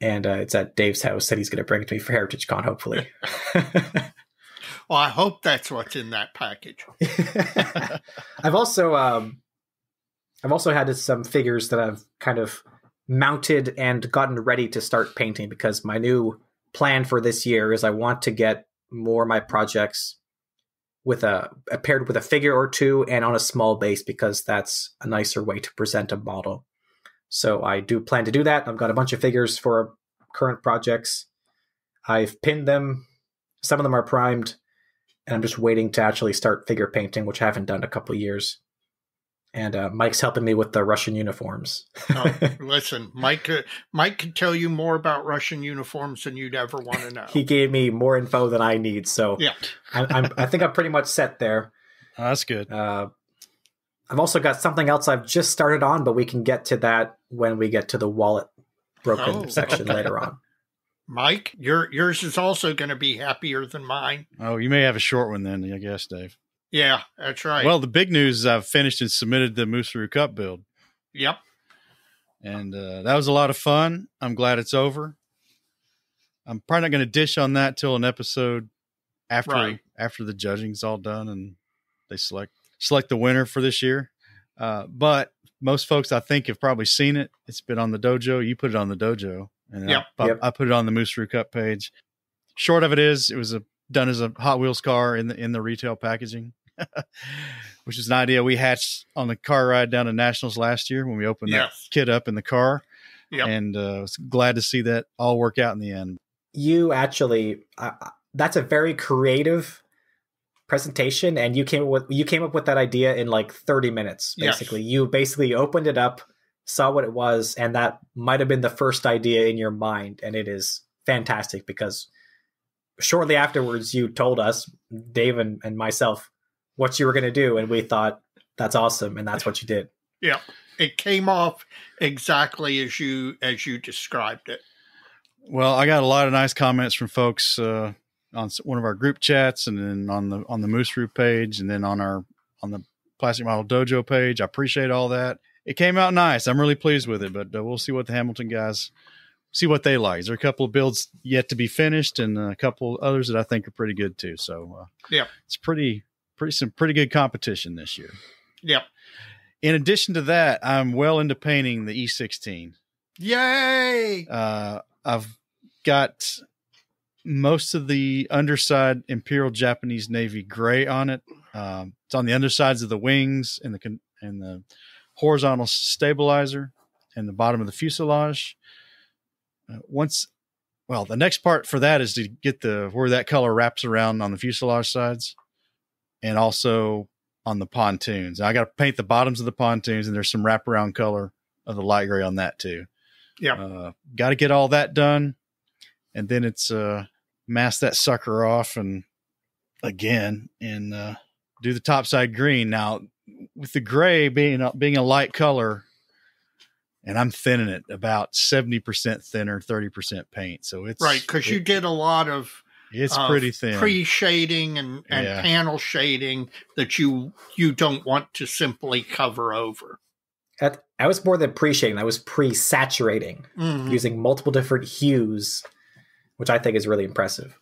and uh, it's at Dave's house. Said he's going to bring it to me for Heritage Con, hopefully. [LAUGHS] [LAUGHS] well, I hope that's what's in that package. [LAUGHS] I've also um, I've also had some figures that I've kind of mounted and gotten ready to start painting because my new plan for this year is I want to get more of my projects with a, a, paired with a figure or two and on a small base because that's a nicer way to present a model. So I do plan to do that. I've got a bunch of figures for current projects. I've pinned them. Some of them are primed, and I'm just waiting to actually start figure painting, which I haven't done in a couple years and uh, Mike's helping me with the Russian uniforms. oh, [LAUGHS] listen, Mike, uh, Mike can tell you more about Russian uniforms than you'd ever want to know. [LAUGHS] he gave me more info than I need, so yeah, I, am I think I'm pretty much set there. Oh, [LAUGHS] that's good. Uh, I've also got something else I've just started on, but we can get to that when we get to the wallet broken oh, section okay. later on. Mike, your yours is also going to be happier than mine. Oh, you may have a short one then, I guess, Dave. Yeah, that's right. Well, the big news is I've finished and submitted the Musaru Cup build. Yep. And uh, that was a lot of fun. I'm glad it's over. I'm probably not going to dish on that till an episode after right. after the judging's all done and they select select the winner for this year. Uh, but most folks, I think, have probably seen it. It's been on the dojo. You put it on the dojo, and yep. I, yep. I put it on the Musaru Cup page. Short of it is, it was a done as a Hot Wheels car in the in the retail packaging, [LAUGHS] which is an idea we hatched on the car ride down to Nationals last year when we opened yes. that kit up in the car. Yep. And uh, was glad to see that all work out in the end. You actually, uh, that's a very creative presentation, and you came up with you came up with that idea in like 30 minutes. Basically, yes. you basically opened it up, saw what it was, and that might have been the first idea in your mind, and it is fantastic because shortly afterwards, you told us, Dave and, and myself, what you were going to do, and we thought that's awesome, and that's what you did. Yeah, it came off exactly as you as you described it. Well, I got a lot of nice comments from folks uh, on one of our group chats, and then on the on the Musaru page, and then on our on the Plastic Model Dojo page. I appreciate all that. It came out nice. I'm really pleased with it, but uh, we'll see what the Hamilton guys see what they like. There are a couple of builds yet to be finished, and a couple others that I think are pretty good too. So uh, yeah, it's pretty pretty some pretty good competition this year. Yep. In addition to that, I'm well into painting the E16. Yay! Uh, I've got most of the underside Imperial Japanese Navy gray on it. Um, it's on the undersides of the wings and the and the horizontal stabilizer and the bottom of the fuselage. Uh, once, well, the next part for that is to get the where that color wraps around on the fuselage sides. and also on the pontoons. I got to paint the bottoms of the pontoons, and there's some wraparound color of the light gray on that too. Yeah. Uh, got to get all that done, and then it's uh, mask that sucker off and again and uh, do the topside green. Now with the gray being being a light color, and I'm thinning it about seventy percent thinner, thirty percent paint. So it's right because you did a lot of It's of pretty thin. pre shading and, and Yeah. panel shading that you you don't want to simply cover over. That, I was more than pre-shading. I was pre-saturating Mhm. using multiple different hues, which I think is really impressive.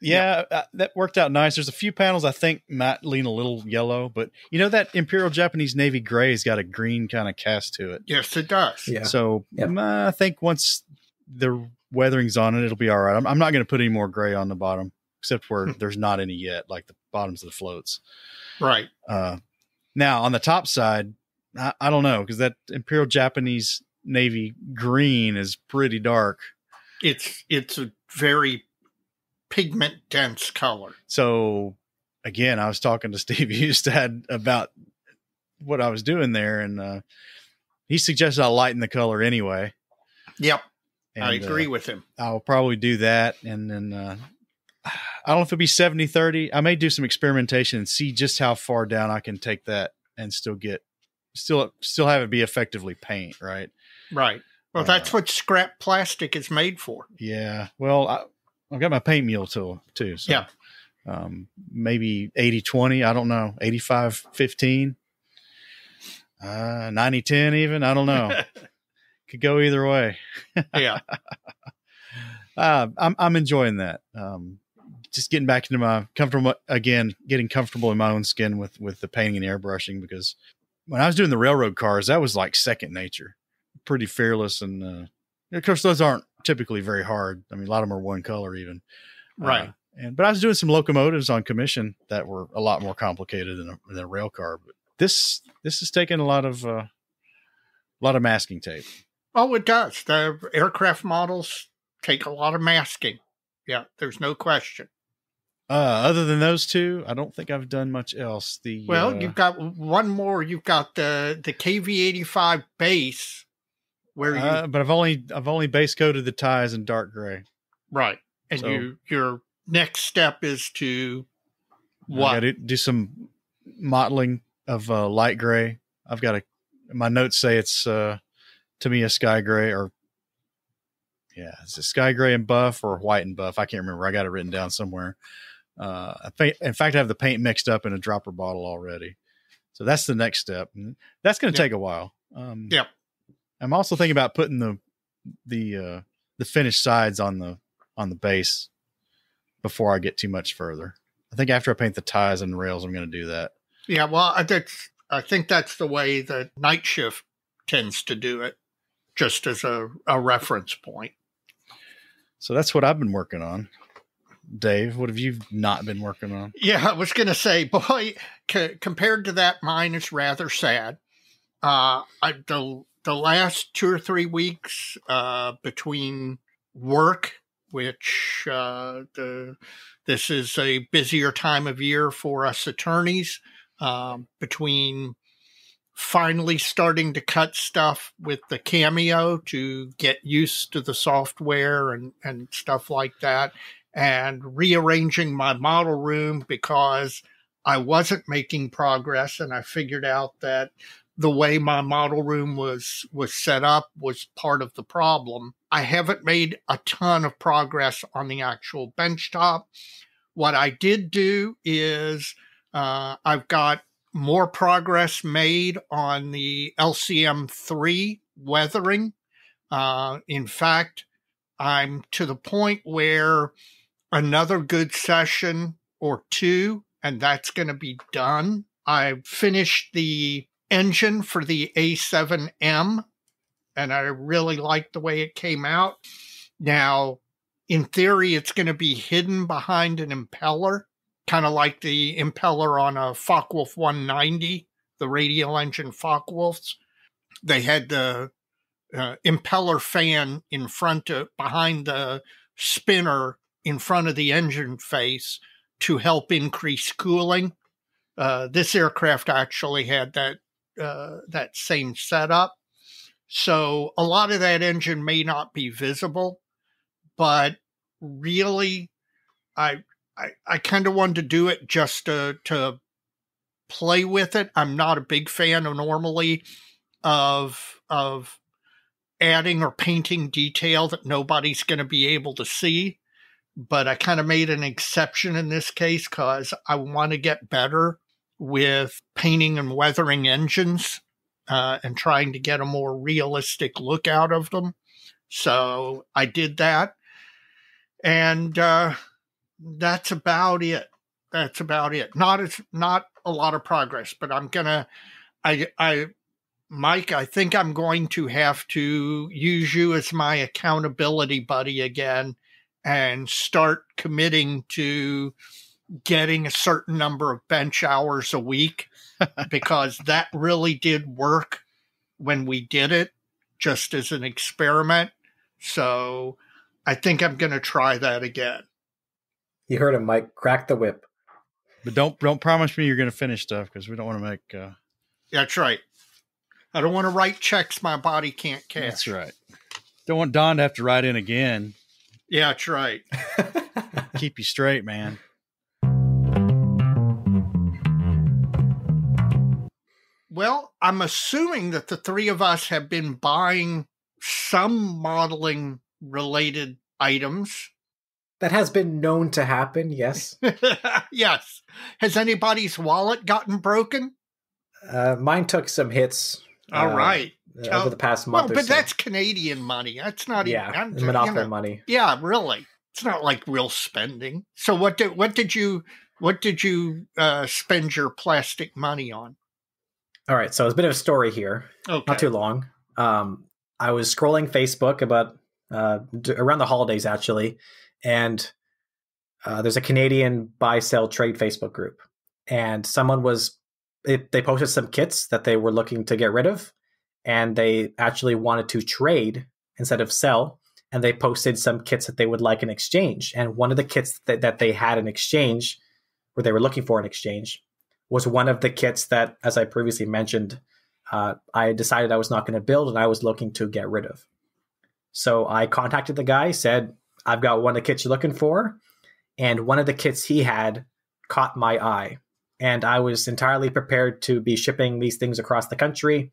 Yeah, uh, that worked out nice. There's a few panels I think might lean a little yellow, but you know that Imperial Japanese Navy gray's got a green kind of cast to it. Yes, it does. Yeah. So Yep. mm, I think once the weathering's on it, it'll be all right. I'm, I'm not going to put any more gray on the bottom, except where Hmm. there's not any yet, like the bottoms of the floats. Right. Uh, now on the top side, I, I don't know because that Imperial Japanese Navy green is pretty dark. It's it's a very pigment dense color. So again, I was talking to [LAUGHS] Steve Hustad about what I was doing there, and uh, he suggested I lighten the color anyway. Yep, And, I uh, agree with him. I'll probably do that. And then uh, I don't know if it'll be 70 30. I may do some experimentation and see just how far down I can take that and still get, still, still have it be effectively paint, right? Right. Well, uh, that's what scrap plastic is made for. Yeah. Well, I, I've got my paint mule tool too. So, Yeah. Um, maybe 80 20. I don't know. 85 15. Uh, 90 10 even. I don't know. [LAUGHS] Could go either way. [LAUGHS] yeah. uh, I'm I'm enjoying that. Um, just getting back into my comfortable again, getting comfortable in my own skin with with the painting and airbrushing because when I was doing the railroad cars, that was like second nature, pretty fearless, and uh, of course those aren't typically very hard. I mean, a lot of them are one color even, Right. Uh, and but I was doing some locomotives on commission that were a lot more complicated than a, than a rail car. But this this is taking a lot of uh, a lot of masking tape. Oh, it does. The aircraft models take a lot of masking. Yeah, there's no question. Uh, other than those two, I don't think I've done much else. The Well, uh, you've got one more. You've got the the KV85 base, where you uh, but I've only I've only base coated the ties in dark gray. right, and so- you your next step is to what? to do some mottling of uh, light gray. I've got a my notes say it's uh, Tamiya sky gray or yeah, it's a sky gray and buff or white and buff. I can't remember. I got it written down somewhere. Uh, I think, in fact, I have the paint mixed up in a dropper bottle already. So that's the next step. That's going to Yep. take a while. Um, Yep. I'm also thinking about putting the the uh, the finished sides on the on the base before I get too much further. I think after I paint the ties and rails, I'm going to do that. Yeah, well, I- that's I think that's the way that night shift tends to do it, just as a, a reference point. So that's what I've been working on. Dave, what have you not been working on? Yeah, I was going to say, [LAUGHS] boy, c- compared to that, mine is rather sad. Uh, I, the the last two or three weeks uh, between work, which uh, the this is a busier time of year for us attorneys, um, between finally starting to cut stuff with the cameo to get used to the software and, and stuff like that and rearranging my model room because I wasn't making progress and I figured out that the way my model room was was set up was part of the problem. I haven't made a ton of progress on the actual benchtop. What I did do is uh, I've got more progress made on the LCM3 weathering. Uh, in fact, I'm to the point where another good session or two, and that's going to be done. I've finished the engine for the A7M, and I really like the way it came out. Now, in theory, it's going to be hidden behind an impeller, kind of like the impeller on a Focke-Wulf 190, the radial engine Focke-Wulfs. They had the uh, impeller fan in front of behind the spinner in front of the engine face to help increase cooling. Uh, this aircraft actually had that uh, that same setup, so a lot of that engine may not be visible, but really, I I, I kind of wanted to do it just to to play with it. I'm not a big fan of normally of of adding or painting detail that nobody's going to be able to see. But I kind of made an exception in this case because I want to get better with painting and weathering engines uh, and trying to get a more realistic look out of them. So I did that. And uh, that's about it. That's about it. Not as not a lot of progress, but I'm gonna I I Mike, I think I'm going to have to use you as my accountability buddy again and start committing to getting a certain number of bench hours a week [LAUGHS] because that really did work when we did it just as an experiment. So I think I'm going to try that again. You heard him, Mike. Crack the whip. But don't don't promise me you're going to finish stuff because we don't want to make. Uh... That's right. I don't want to write checks my body can't cash. That's right. Don't want Don to have to write in again. Yeah, that's right. [LAUGHS] Keep you straight, man. Well, I'm assuming that the three of us have been buying some modeling related items. That has been known to happen, yes. [LAUGHS] yes. Has anybody's wallet gotten broken? Uh, mine took some hits all uh, right. Over the past month well, but so. that's Canadian money. That's not yeah, even monopoly you know, money. Yeah, really. It's not like real spending. So what did what did you what did you uh, spend your plastic money on? All right, so it's a bit of a story here. Okay. Not too long. Um, I was scrolling Facebook about uh, around the holidays actually, and uh, there's a Canadian buy sell trade Facebook group, and someone was it, they posted some kits that they were looking to get rid of, and they actually wanted to trade instead of sell. And they posted some kits that they would like in exchange. And one of the kits that, that they had in exchange, where they were looking for an exchange, was one of the kits that, as I previously mentioned, uh, I decided I was not going to build and I was looking to get rid of. So I contacted the guy, said, I've got one of the kits you're looking for. And one of the kits he had caught my eye and I was entirely prepared to be shipping these things across the country.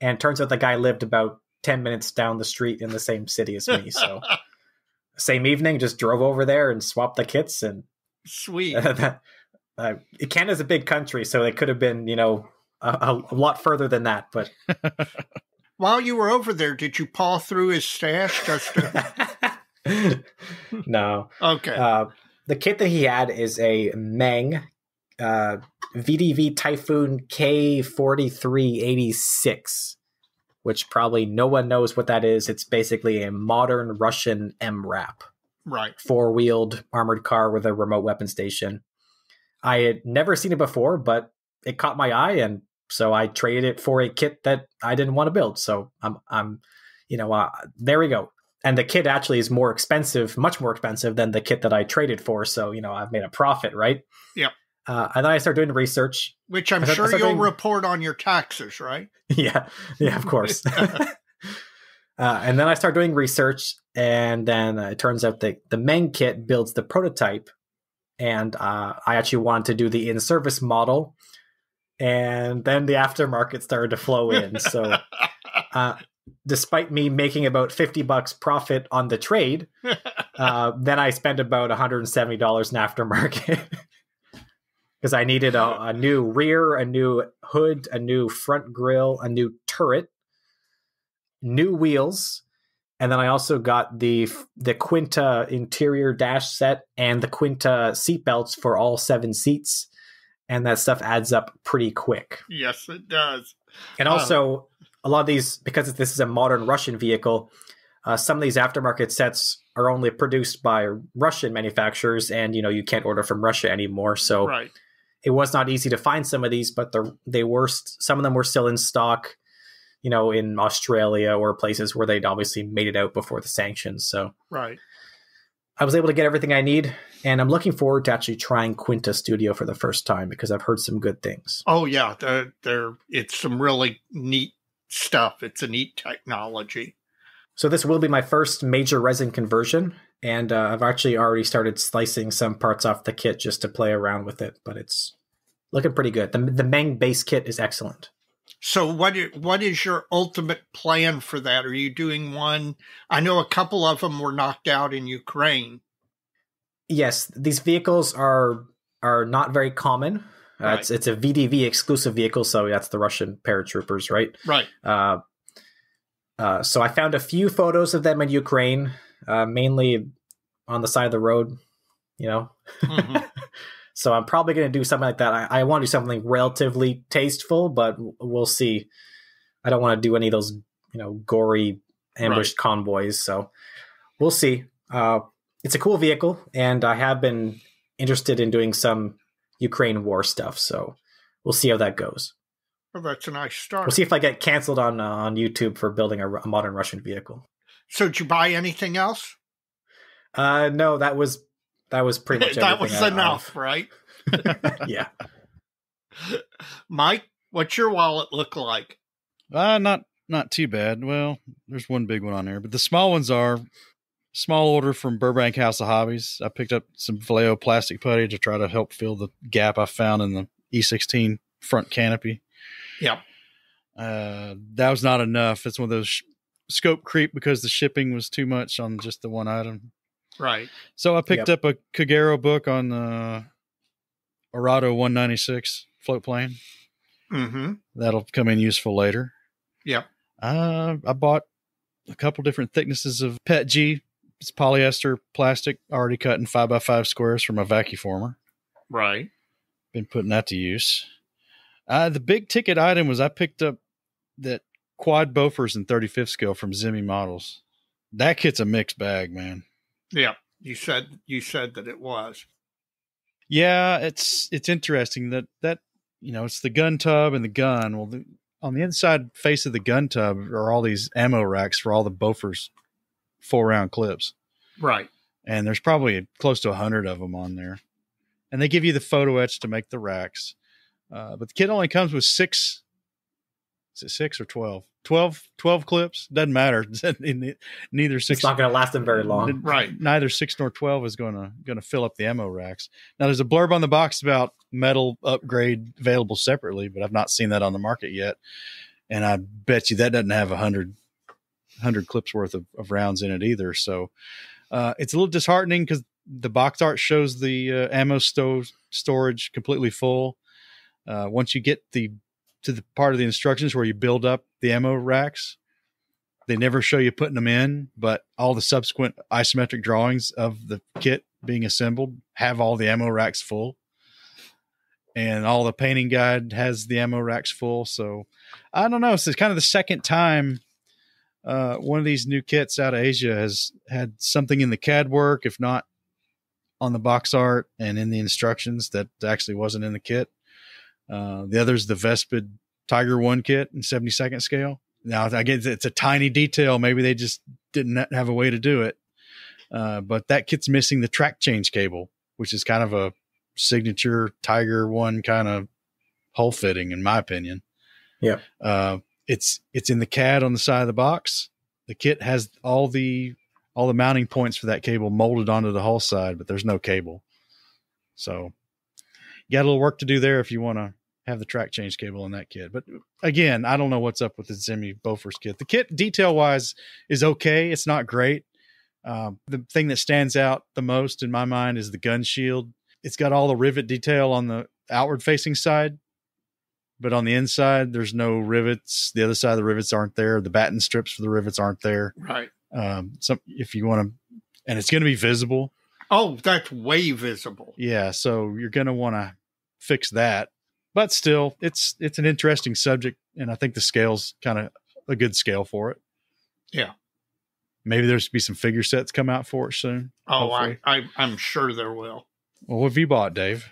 And turns out the guy lived about 10 minutes down the street in the same city as me. So, [LAUGHS] same evening, just drove over there and swapped the kits. And sweet. [LAUGHS] uh, Canada's a big country, so it could have been, you know, a, a lot further than that. But [LAUGHS] while you were over there, did you paw through his stash just to... [LAUGHS] no. Okay. Uh, the kit that he had is a Meng uh, VDV Typhoon K4386, which probably no one knows what that is. It's basically a modern Russian MRAP. Right. Four wheeled armored car with a remote weapon station. I had never seen it before, but it caught my eye, and so I traded it for a kit that I didn't want to build. So I'm, I'm, you know, uh, there we go. And the kit actually is more expensive, much more expensive than the kit that I traded for. So you know, I've made a profit, right? Yep. Uh, and then I started doing research, which I'm sure you'll doing... report on your taxes, right? [LAUGHS] yeah, yeah, of course. [LAUGHS] [LAUGHS] uh, and then I started doing research, and then uh, it turns out that the Meng kit builds the prototype, and uh, I actually wanted to do the in-service model, and then the aftermarket started to flow in. So, [LAUGHS] uh, despite me making about fifty bucks profit on the trade, [LAUGHS] uh, then I spent about one hundred and seventy dollars in aftermarket [LAUGHS] because I needed a, a, new rear, a new hood, a new front grille, a new turret, new wheels, and then I also got the the Quinta interior dash set and the Quinta seatbelts for all seven seats, and that stuff adds up pretty quick. Yes, it does. And also, um, a lot of these because this is a modern Russian vehicle. Uh, some of these aftermarket sets are only produced by Russian manufacturers, and you know you can't order from Russia anymore. So right it was not easy to find some of these, but they were some of them were still in stock, you know, in Australia or places where they'd obviously made it out before the sanctions. So right, I was able to get everything I need, and I'm looking forward to actually trying Quinta Studio for the first time because I've heard some good things. Oh yeah, they're, they're, it's some really neat stuff. It's a neat technology. So this will be my first major resin conversion, and uh, I've actually already started slicing some parts off the kit just to play around with it. But it's looking pretty good. The the Meng base kit is excellent. So what what is your ultimate plan for that? Are you doing one? I know a couple of them were knocked out in Ukraine. Yes, these vehicles are are not very common. Uh, Right. It's it's a VDV exclusive vehicle, so that's the Russian paratroopers, right? Right. Uh, uh, so I found a few photos of them in Ukraine, uh, mainly on the side of the road. You know, Mhm. [LAUGHS] so I'm probably going to do something like that. I, I want to do something relatively tasteful, but we'll see. I don't want to do any of those, you know, gory ambushed convoys. So we'll see. Uh, it's a cool vehicle, and I have been interested in doing some Ukraine war stuff. So we'll see how that goes. Well, that's a nice start. We'll see if I get canceled on uh, on YouTube for building a, a modern Russian vehicle. So did you buy anything else? Uh, no, that was that was pretty much [LAUGHS] that was I- enough, right? [LAUGHS] yeah. [LAUGHS] Mike, what's your wallet look like? Uh, not not too bad. Well, there's one big one on there, but the small ones are small order from Burbank House of Hobbies. I picked up some Vallejo plastic putty to try to help fill the gap I found in the E16 front canopy. Yep. Uh, that was not enough. It's one of those sh- scope creep because the shipping was too much on just the one item. Right. So I picked Yep. up a Kagero book on the Arado 196 float plane. Mm-hmm. That'll come in useful later. Yep. Uh, I bought a couple different thicknesses of PET G. It's polyester plastic already cut in five by five squares from a vacuformer. Right. Been putting that to use. Uh, the big ticket item was I picked up that quad Bofors in 35th scale from Zimi Models. That kit's a mixed bag, man. Yeah. You said you said that it was. Yeah, it's it's interesting that that you know it's the gun tub and the gun. Well, the, on the inside face of the gun tub are all these ammo racks for all the Bofors four round clips, Right. and there's probably close to a hundred of them on there. And they give you the photo etch to make the racks, uh, but the kit only comes with six. Is it six or 12? 12, 12 clips doesn't matter. [LAUGHS] Neither six. It's not going to last them very long. Right. Neither six nor twelve is going to going to fill up the ammo racks. Now, there's a blurb on the box about metal upgrade available separately, but I've not seen that on the market yet. And I bet you that doesn't have a hundred hundred clips worth of, of rounds in it either. So uh, it's a little disheartening because the box art shows the uh, ammo sto- storage completely full. Uh, once you get the to the part of the instructions where you build up the ammo racks, they never show you putting them in, but all the subsequent isometric drawings of the kit being assembled have all the ammo racks full. And all the painting guide has the ammo racks full. So I don't know. It's kind of the second time uh, one of these new kits out of Asia has had something in the CAD work, if not on the box art and in the instructions that actually wasn't in the kit. Uh, the is the Vespid Tiger One kit in 72nd scale. Now, I guess it's a tiny detail. Maybe they just didn't have a way to do it. Uh, but that kit's missing the track change cable, which is kind of a signature Tiger One kind of hole fitting, in my opinion. Yeah. Uh, it's it's in the CAD on the side of the box. The kit has all the all the mounting points for that cable molded onto the hull side, but there's no cable. So you got a little work to do there if you want to have the track change cable in that kit. But again, I don't know what's up with the Zimi Bofors kit. The kit detail wise is okay. It's not great. Um, the thing that stands out the most in my mind is the gun shield. It's got all the rivet detail on the outward facing side, but on the inside, there's no rivets. The other side of the rivets aren't there. The batten strips for the rivets aren't there. Right. Um, some if you want to, and it's going to be visible. Oh, that's way visible. Yeah, so you're going to want to fix that. But still, it's it's an interesting subject, and I think the scale's kind of a good scale for it. Yeah. Maybe there's be some figure sets come out for it soon. Oh, I, hopefully. I I'm sure there will. Well, what have you bought, Dave?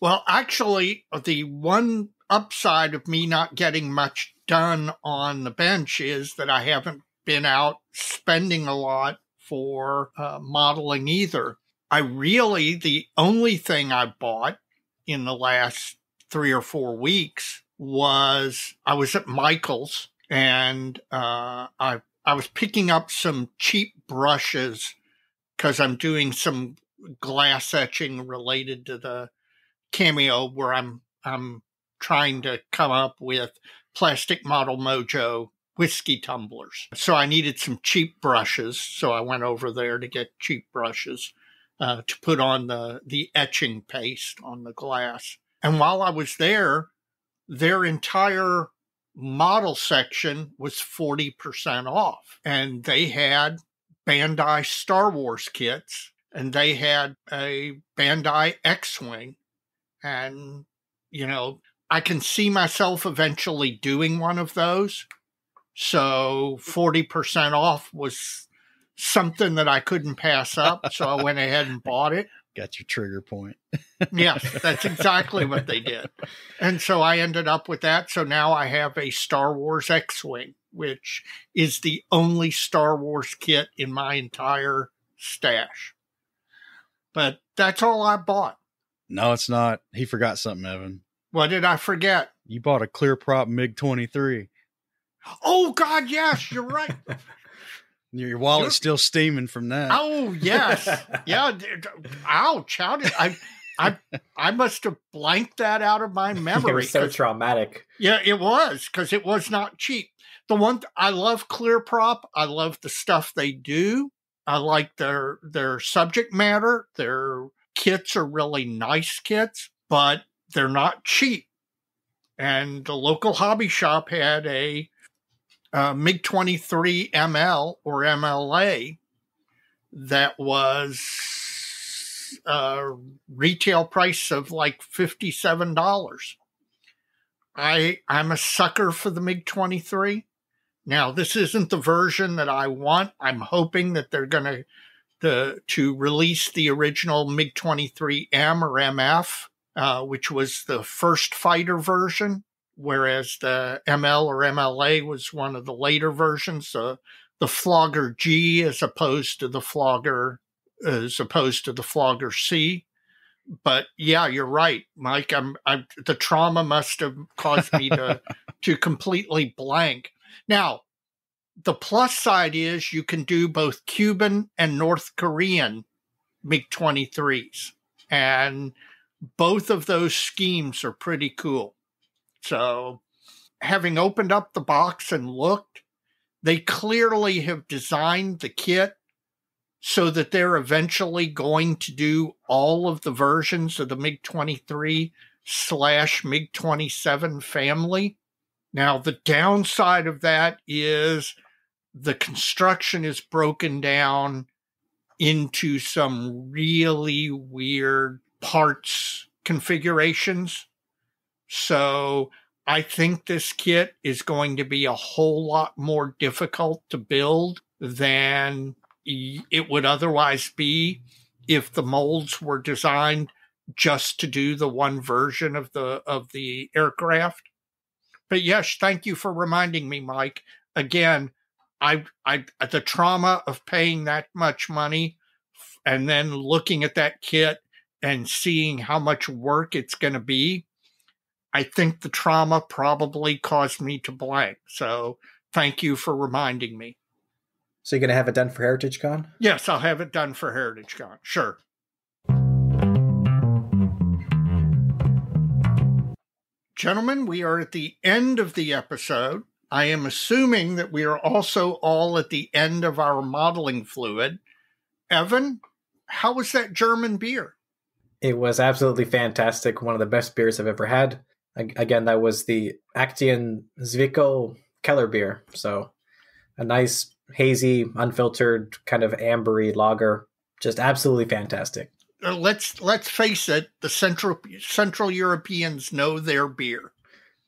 Well, actually, the one upside of me not getting much done on the bench is that I haven't been out spending a lot for uh, modeling either. I really, the only thing I bought in the last three or four weeks was I was at Michael's and uh, I I was picking up some cheap brushes because I'm doing some glass etching related to the cameo where I'm I'm trying to come up with plastic model mojo whiskey tumblers. So I needed some cheap brushes. So I went over there to get cheap brushes uh, to put on the, the etching paste on the glass. And while I was there, their entire model section was 40% off. And they had Bandai Star Wars kits and they had a Bandai X Wing. And, you know, I can see myself eventually doing one of those. So 40% off was something that I couldn't pass up. So I went ahead and bought it. Got your trigger point. yes, [LAUGHS] that's exactly what they did. And so I ended up with that. So now I have a Star Wars X Wing, which is the only Star Wars kit in my entire stash. But that's all I bought. No, it's not. He forgot something, Evan. What did I forget? You bought a clear prop MiG 23. Oh, God, yes, you're right. [LAUGHS] Your wallet's you're... still steaming from that. Oh, yes. [LAUGHS] yeah. Ouch. How did I? I I must have blanked that out of my [LAUGHS] memory. It was so traumatic. Yeah, it was because it was not cheap. The one I love Clear Prop. I love the stuff they do. I like their their subject matter. Their kits are really nice kits, but they're not cheap. And the local hobby shop had a, a MiG 23 ML or MLA that was a uh, retail price of like $57. I I'm a sucker for the MiG 23. Now, this isn't the version that I want. I'm hoping that they're going to the to release the original MiG 23M or MF uh, which was the first fighter version, whereas the ML or MLA was one of the later versions. Uh, the Flogger G as opposed to the Flogger as opposed to the Flogger C. But yeah, you're right, Mike. I'm, I'm the trauma must have caused me to [LAUGHS] to completely blank. Now, the plus side is you can do both Cuban and North Korean MiG 23s. And both of those schemes are pretty cool. So, having opened up the box and looked, they clearly have designed the kit so that they're eventually going to do all of the versions of the MiG 23 slash MiG 27 family. Now, the downside of that is the construction is broken down into some really weird parts configurations. So I think this kit is going to be a whole lot more difficult to build than it would otherwise be if the molds were designed just to do the one version of the of the aircraft. But yes, thank you for reminding me, Mike. Again, I I the trauma of paying that much money and then looking at that kit and seeing how much work it's going to be, I think the trauma probably caused me to blank. So thank you for reminding me. So you're going to have it done for Heritage Con? Yes, I'll have it done for Heritage Con. Sure. Gentlemen, we are at the end of the episode. I am assuming that we are also all at the end of our modeling fluid. Evan, how was that German beer? It was absolutely fantastic. One of the best beers I've ever had. Again, that was the Aktien Zwickel Keller beer. So a nice, hazy, unfiltered, kind of ambery lager. Just absolutely fantastic. Let's let's face it. The central Central Europeans know their beer.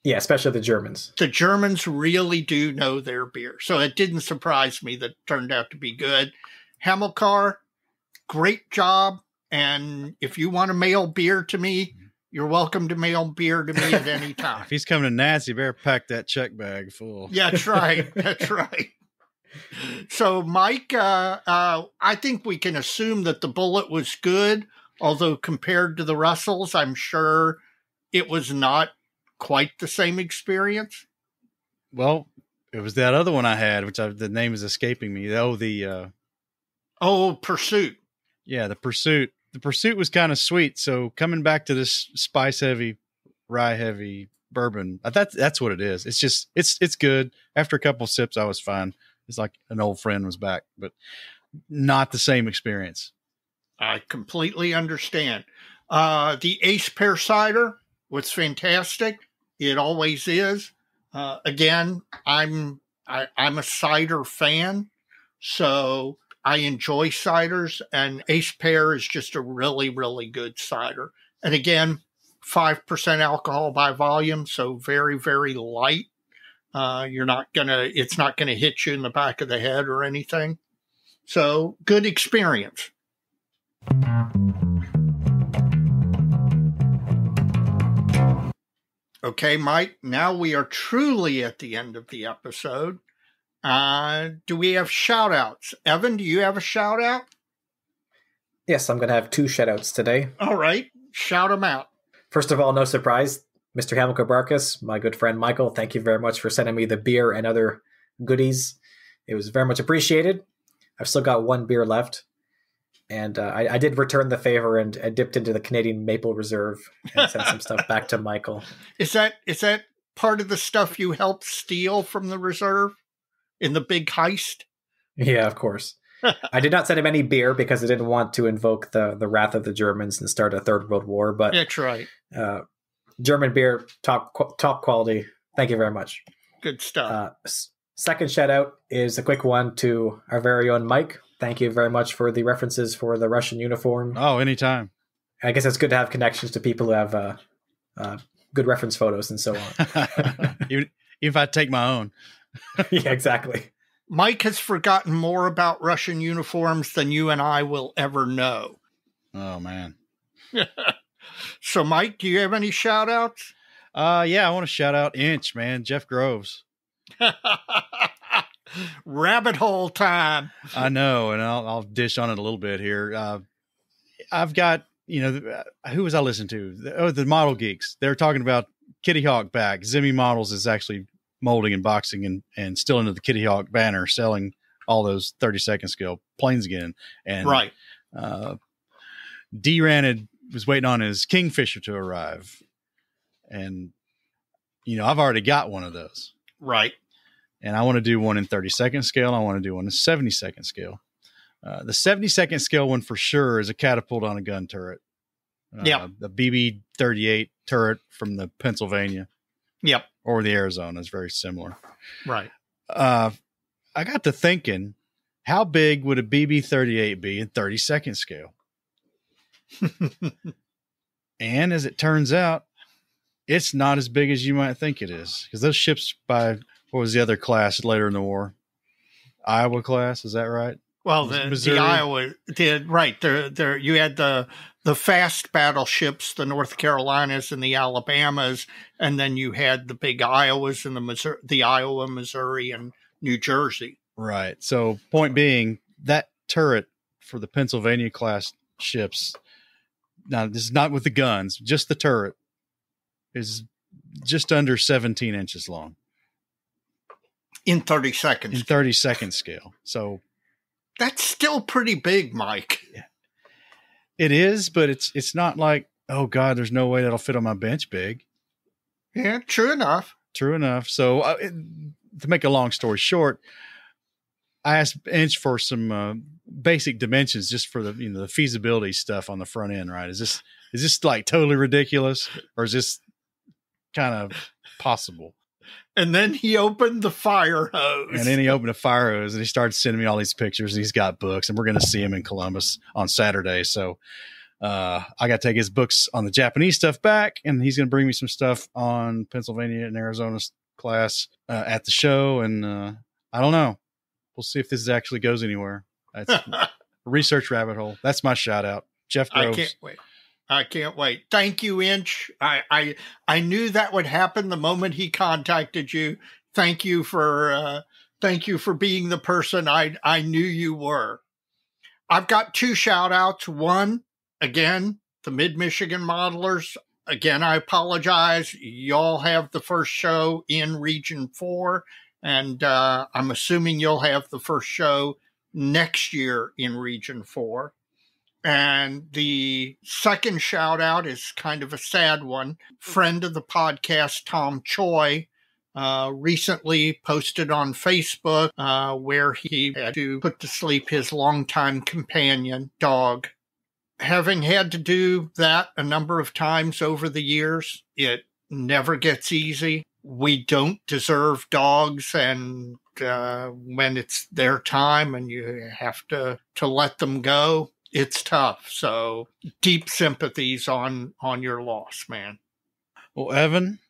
Yeah, especially the Germans. The Germans really do know their beer. So it didn't surprise me that turned out to be good. Hamilcar, great job and if you want to mail beer to me, you're welcome to mail beer to me at any [LAUGHS] time. if he's coming to you better pack that check bag full. Yeah, that's right. [LAUGHS] That's right. so, Mike, uh, uh, I think we can assume that the Bulleit was good, although compared to the Russells, I'm sure it was not quite the same experience. Well, it was that other one I had, which I, the name is escaping me. Oh, the uh, oh Pursuit. Yeah, the Pursuit. The Pursuit was kind of sweet. So coming back to this spice heavy, rye heavy bourbon, that's that's what it is. It's just it's it's good. After a couple sips, I was fine. It's like an old friend was back, but not the same experience. I completely understand. Uh, the Ace Pear cider was fantastic. It always is. Uh, again, I'm I, I'm a cider fan, so I enjoy ciders, and Ace Pear is just a really really good cider. And again, five percent alcohol by volume, so very very light. Uh, you're not gonna it's not gonna hit you in the back of the head or anything. So good experience. Okay, Mike, now we are truly at the end of the episode. Uh, do we have shout outs? Evan, do you have a shout out? Yes, I'm going to have two shout outs today. All right, shout them out. First of all, no surprise, Mr. Hamilcar Barkus, my good friend Michael, thank you very much for sending me the beer and other goodies. It was very much appreciated. I've still got one beer left and uh, I, I, did return the favor and, and, dipped into the Canadian Maple Reserve and sent some stuff back to [LAUGHS] Michael. Is that is that part of the stuff you helped steal from the reserve in the big heist? Yeah, of course. I did not send him any beer because I didn't want to invoke the the wrath of the Germans and start a third world war. But that's right. Uh, German beer, top top quality. Thank you very much. Good stuff. Uh, second shout out is a quick one to our very own Mike thank you very much for the references for the Russian uniform. Oh, anytime. I guess it's good to have connections to people who have uh, uh, good reference photos and so on. [LAUGHS] even, if I take my own. [LAUGHS] yeah, exactly. Mike has forgotten more about Russian uniforms than you and I will ever know. Oh, man. [LAUGHS] so, Mike, do you have any shout outs? Uh, yeah, I want to shout out Inch, man, Jeff Groves [LAUGHS] rabbit hole time. I know, and I'll, I'll, dish on it a little bit here. Uh, I've got, you know, uh, who was I listening to? Oh, the Model Geeks. They're talking about Kitty Hawk back. Zimi Models is actually molding and boxing and, and still under the Kitty Hawk banner, selling all those 30 second scale planes again. And right. Uh, D Ranid was waiting on his Kingfisher to arrive. And, you know, I've already got one of those. Right and I want to do one in 30 second scale. I want to do one in 70 second scale. Uh, the 70 second scale one for sure is a catapult on a gun turret. Uh, yeah. The BB 38 turret from the Pennsylvania. Yep. Or the Arizona is very similar. Right. Uh, I got to thinking, how big would a BB 38 be in 30 second scale? [LAUGHS] and as it turns out, it's not as big as you might think it is because those ships by what was the other class later in the war? Iowa class, is that right? Well, the, the Iowa did right there. There, you had the the fast battleships, the North Carolinas and the Alabamas, and then you had the big Iowas and the Missouri, the Iowa, Missouri, and New Jersey. Right. So, point being, that turret for the Pennsylvania class ships. Now, this is not with the guns, just the turret is just under 17 inches long in 30 seconds. In 30 second scale. So that's still pretty big, Mike. Yeah. It is, but it's it's not like, oh god, there's no way that'll fit on my bench big. Yeah, true enough. True enough. So uh, it, to make a long story short, I asked Inch for some uh, basic dimensions just for the you know the feasibility stuff on the front end. Right? Is this is this like totally ridiculous, or is this kind of possible? And then he opened the fire hose. And then he opened a fire hose and he started sending me all these pictures. He's got books, and we're going to see him in Columbus on Saturday. So uh, I got to take his books on the Japanese stuff back, and he's going to bring me some stuff on Pennsylvania and Arizona class uh, at the show. And uh, I don't know. We'll see if this actually goes anywhere. That's [LAUGHS] research rabbit hole. That's my shout out. Jeff Groves. I can't wait. I can't wait. Thank you, Inch. I, I I knew that would happen the moment he contacted you. Thank you for uh, Thank you for being the person I, I knew you were. I've got two shout outs. One, again, the Mid Michigan modelers. Again, I apologize. Y'all have the first show in Region 4, and uh, I'm assuming you'll have the first show next year in Region 4. And the second shout out is kind of a sad one. Friend of the podcast, Tom Choi, uh, recently posted on Facebook uh, where he had to put to sleep his longtime companion, dog. Having had to do that a number of times over the years, it never gets easy. We don't deserve dogs, and uh, when it's their time and you have to, to let them go, it's tough. So deep sympathies on on your loss, man. Well, Evan,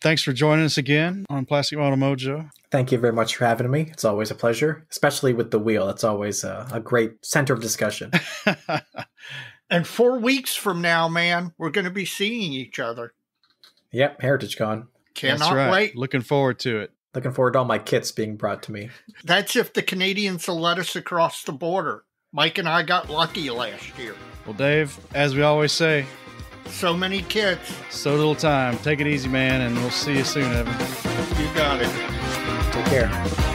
thanks for joining us again on Plastic Model Mojo. Thank you very much for having me. It's always a pleasure, especially with the wheel. It's always a, a great center of discussion. [LAUGHS] and four weeks from now, man, we're going to be seeing each other. Yep, Heritage Con. Cannot right. wait. Looking forward to it. Looking forward to all my kits being brought to me. That's if the Canadians will let us across the border. Mike and I got lucky last year. Well, Dave, as we always say, so many kids. So little time. Take it easy, man, and we'll see you soon, Evan. You got it. Take care.